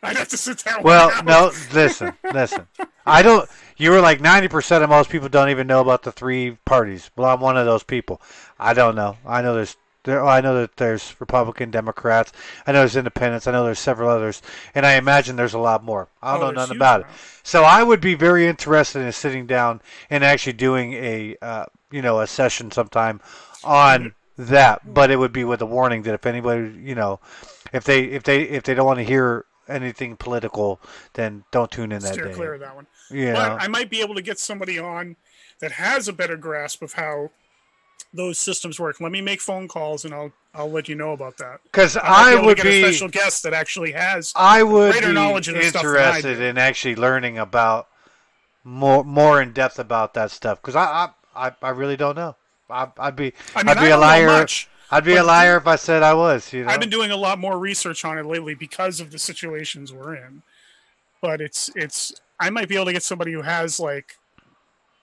i'd have to sit down Well, no, listen, listen. I don't. You were like ninety percent of most people don't even know about the three parties. Well, I'm one of those people. I don't know. I know there's. There, I know that there's Republican, Democrats. I know there's Independents. I know there's several others, and I imagine there's a lot more. I don't Oh, know nothing about it. So I would be very interested in sitting down and actually doing a, uh, you know, a session sometime on that. But it would be with a warning that if anybody, you know, if they if they if they don't want to hear anything political, then don't tune in that steer day. clear of that one but I might be able to get somebody on that has a better grasp of how those systems work. Let me make phone calls and I'll I'll let you know about that. because I, might I able to would get a be. special guest that actually has. I would greater be knowledge of interested in actually learning about more more in depth about that stuff because I, I I really don't know. I, I'd be I mean, I'd be I a liar. much. I'd be a liar if I said I was. You know. I've been doing a lot more research on it lately because of the situations we're in. But it's it's I might be able to get somebody who has like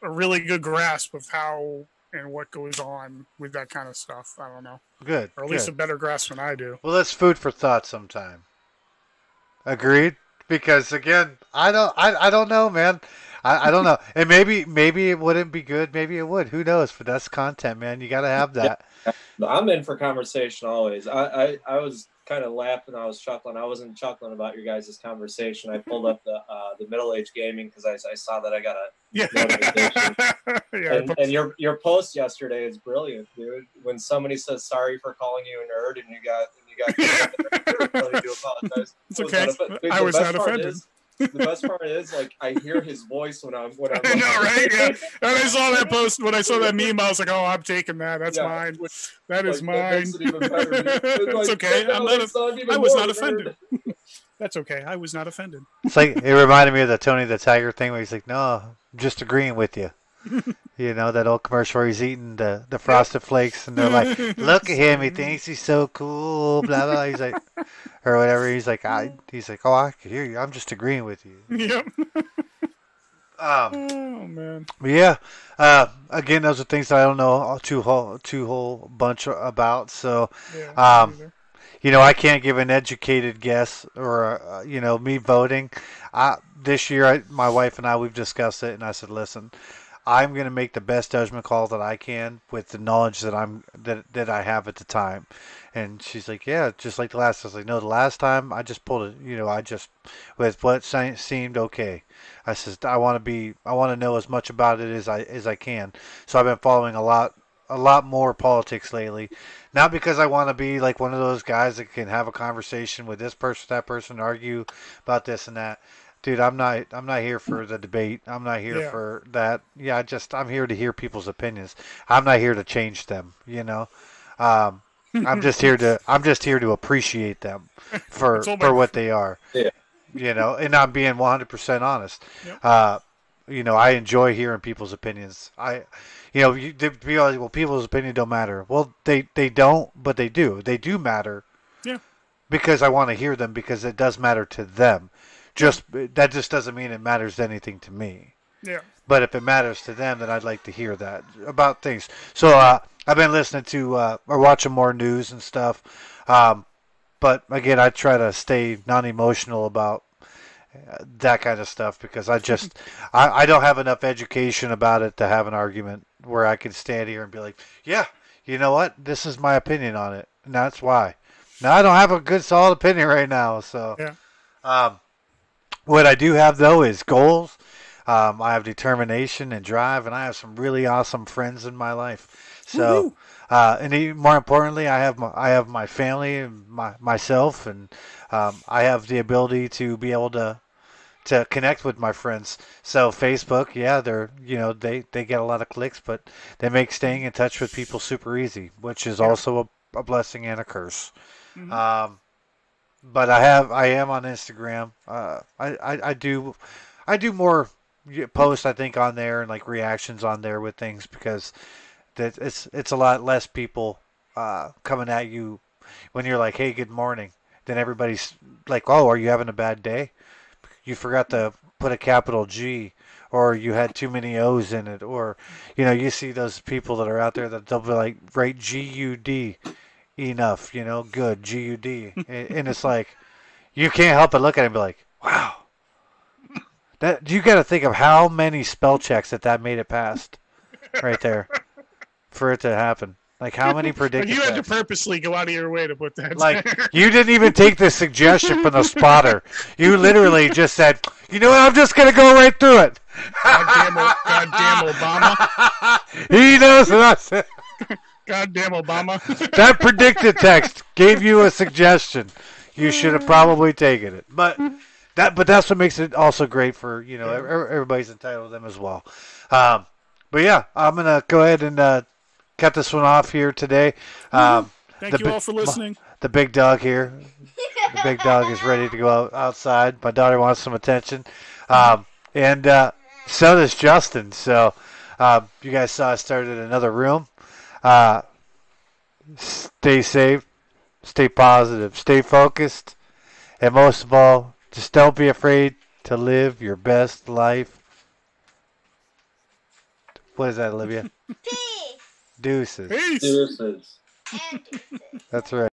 a really good grasp of how and what goes on with that kind of stuff. I don't know, good. or at least a better grasp than I do. Well, that's food for thought sometime. Agreed. Because again, I don't, I, I don't know, man. I, I don't know, and maybe, maybe it wouldn't be good. Maybe it would. Who knows? But that's content, man. You got to have that. I'm in for conversation always. I, I, I was kind of laughing. I was chuckling. I wasn't chuckling about your guys' conversation. I pulled up the uh, the middle age gaming because I, I saw that I got a Yeah, Notification. yeah. and, and your your post yesterday is brilliant, dude. When somebody says sorry for calling you a nerd and you got and you got do apologize. It's okay. I was not offended. is- the best part is like I hear his voice when I'm when I'm I know, right? Yeah. And I saw that post when I saw that meme. I was like, "Oh, I'm taking that. That's Yeah, mine. which, That is like, that mine." makes it even better, dude. It's It's like, okay. no, I'm not. it's not even I was more not offended. That's okay. I was not offended. It's like it reminded me of the Tony the Tiger thing where he's like, "No, I'm just agreeing with you." You know that old commercial where he's eating the, the frosted flakes, and they're like, "Look at him, he thinks he's so cool." Blah blah. He's like, or whatever. He's like, I. He's like, "Oh, I can hear you. I'm just agreeing with you." Yep. Um, Oh man. yeah. Uh, again, those are things that I don't know a two whole two whole bunch about. So Yeah. Um, you know, I can't give an educated guess or, uh, you know, me voting. I, this year, I, my wife and I, we've discussed it, and I said, listen, I'm going to make the best judgment call that I can with the knowledge that I'm that that I have at the time. And she's like, yeah, just like the last. I was like, no, the last time I just pulled it. You know, I just with what seemed okay. I says I want to be, I want to know as much about it as I as I can. So I've been following a lot, a lot more politics lately. Not because I want to be like one of those guys that can have a conversation with this person, that person, argue about this and that. Dude, I'm not. I'm not here for the debate. I'm not here Yeah. for that. Yeah, I just I'm here to hear people's opinions. I'm not here to change them. You know, um, I'm just here to. I'm just here to appreciate them for for about- what they are. Yeah. You know, and I'm being 100% honest. Yep. Uh, you know, I enjoy hearing people's opinions. I, you know, you, they be like, well, people's opinion don't matter. Well, they they don't, but they do. They do matter. Yeah. Because I want to hear them because it does matter to them. Just that just doesn't mean it matters anything to me. Yeah. But if it matters to them, then I'd like to hear that about things. So uh, I've been listening to uh, or watching more news and stuff. Um, but again, I try to stay non-emotional about uh, that kind of stuff because I just I, I don't have enough education about it to have an argument where I can stand here and be like, yeah, you know what, this is my opinion on it, and that's why. Now I don't have a good solid opinion right now, so Yeah. um, what I do have though is goals. Um, I have determination and drive, and I have some really awesome friends in my life. So, uh, and even more importantly, I have my I have my family and my myself, and um, I have the ability to be able to to connect with my friends. So Facebook, yeah, they're you know they they get a lot of clicks, but they make staying in touch with people super easy, which is also a, a blessing and a curse. Mhm. Um, but I have I am on Instagram. Uh, I, I I do I do more posts I think on there and like reactions on there with things because that it's it's a lot less people uh, coming at you when you're like hey good morning. Then everybody's like oh are you having a bad day? You forgot to put a capital G or you had too many O's in it or you know you see those people that are out there that they'll be like write G U D enough, you know, good, G U D. And it's like, you can't help but look at it and be like, wow. That You got to think of how many spell checks that that made it past right there for it to happen. Like, how many predictions? you had to purposely go out of your way to put that. Like, there. you didn't even take the suggestion from the spotter. You literally just said, you know what, I'm just going to go right through it. goddamn, goddamn Obama. he knows what I said. Goddamn Obama. that predicted text gave you a suggestion. You should have probably taken it. But that but that's what makes it also great for, you know, everybody's entitled to them as well. Um, but yeah, I'm going to go ahead and uh, cut this one off here today. Um, Thank The you bi- all for listening. the big dog here. The big dog is ready to go out, outside. My daughter wants some attention. Um, and uh, so does Justin. So um, you guys saw I started another room. Uh, stay safe, stay positive, stay focused, and most of all, just don't be afraid to live your best life. What is that, Olivia? Peace Deuces. Peace. Deuces. and pieces. That's right.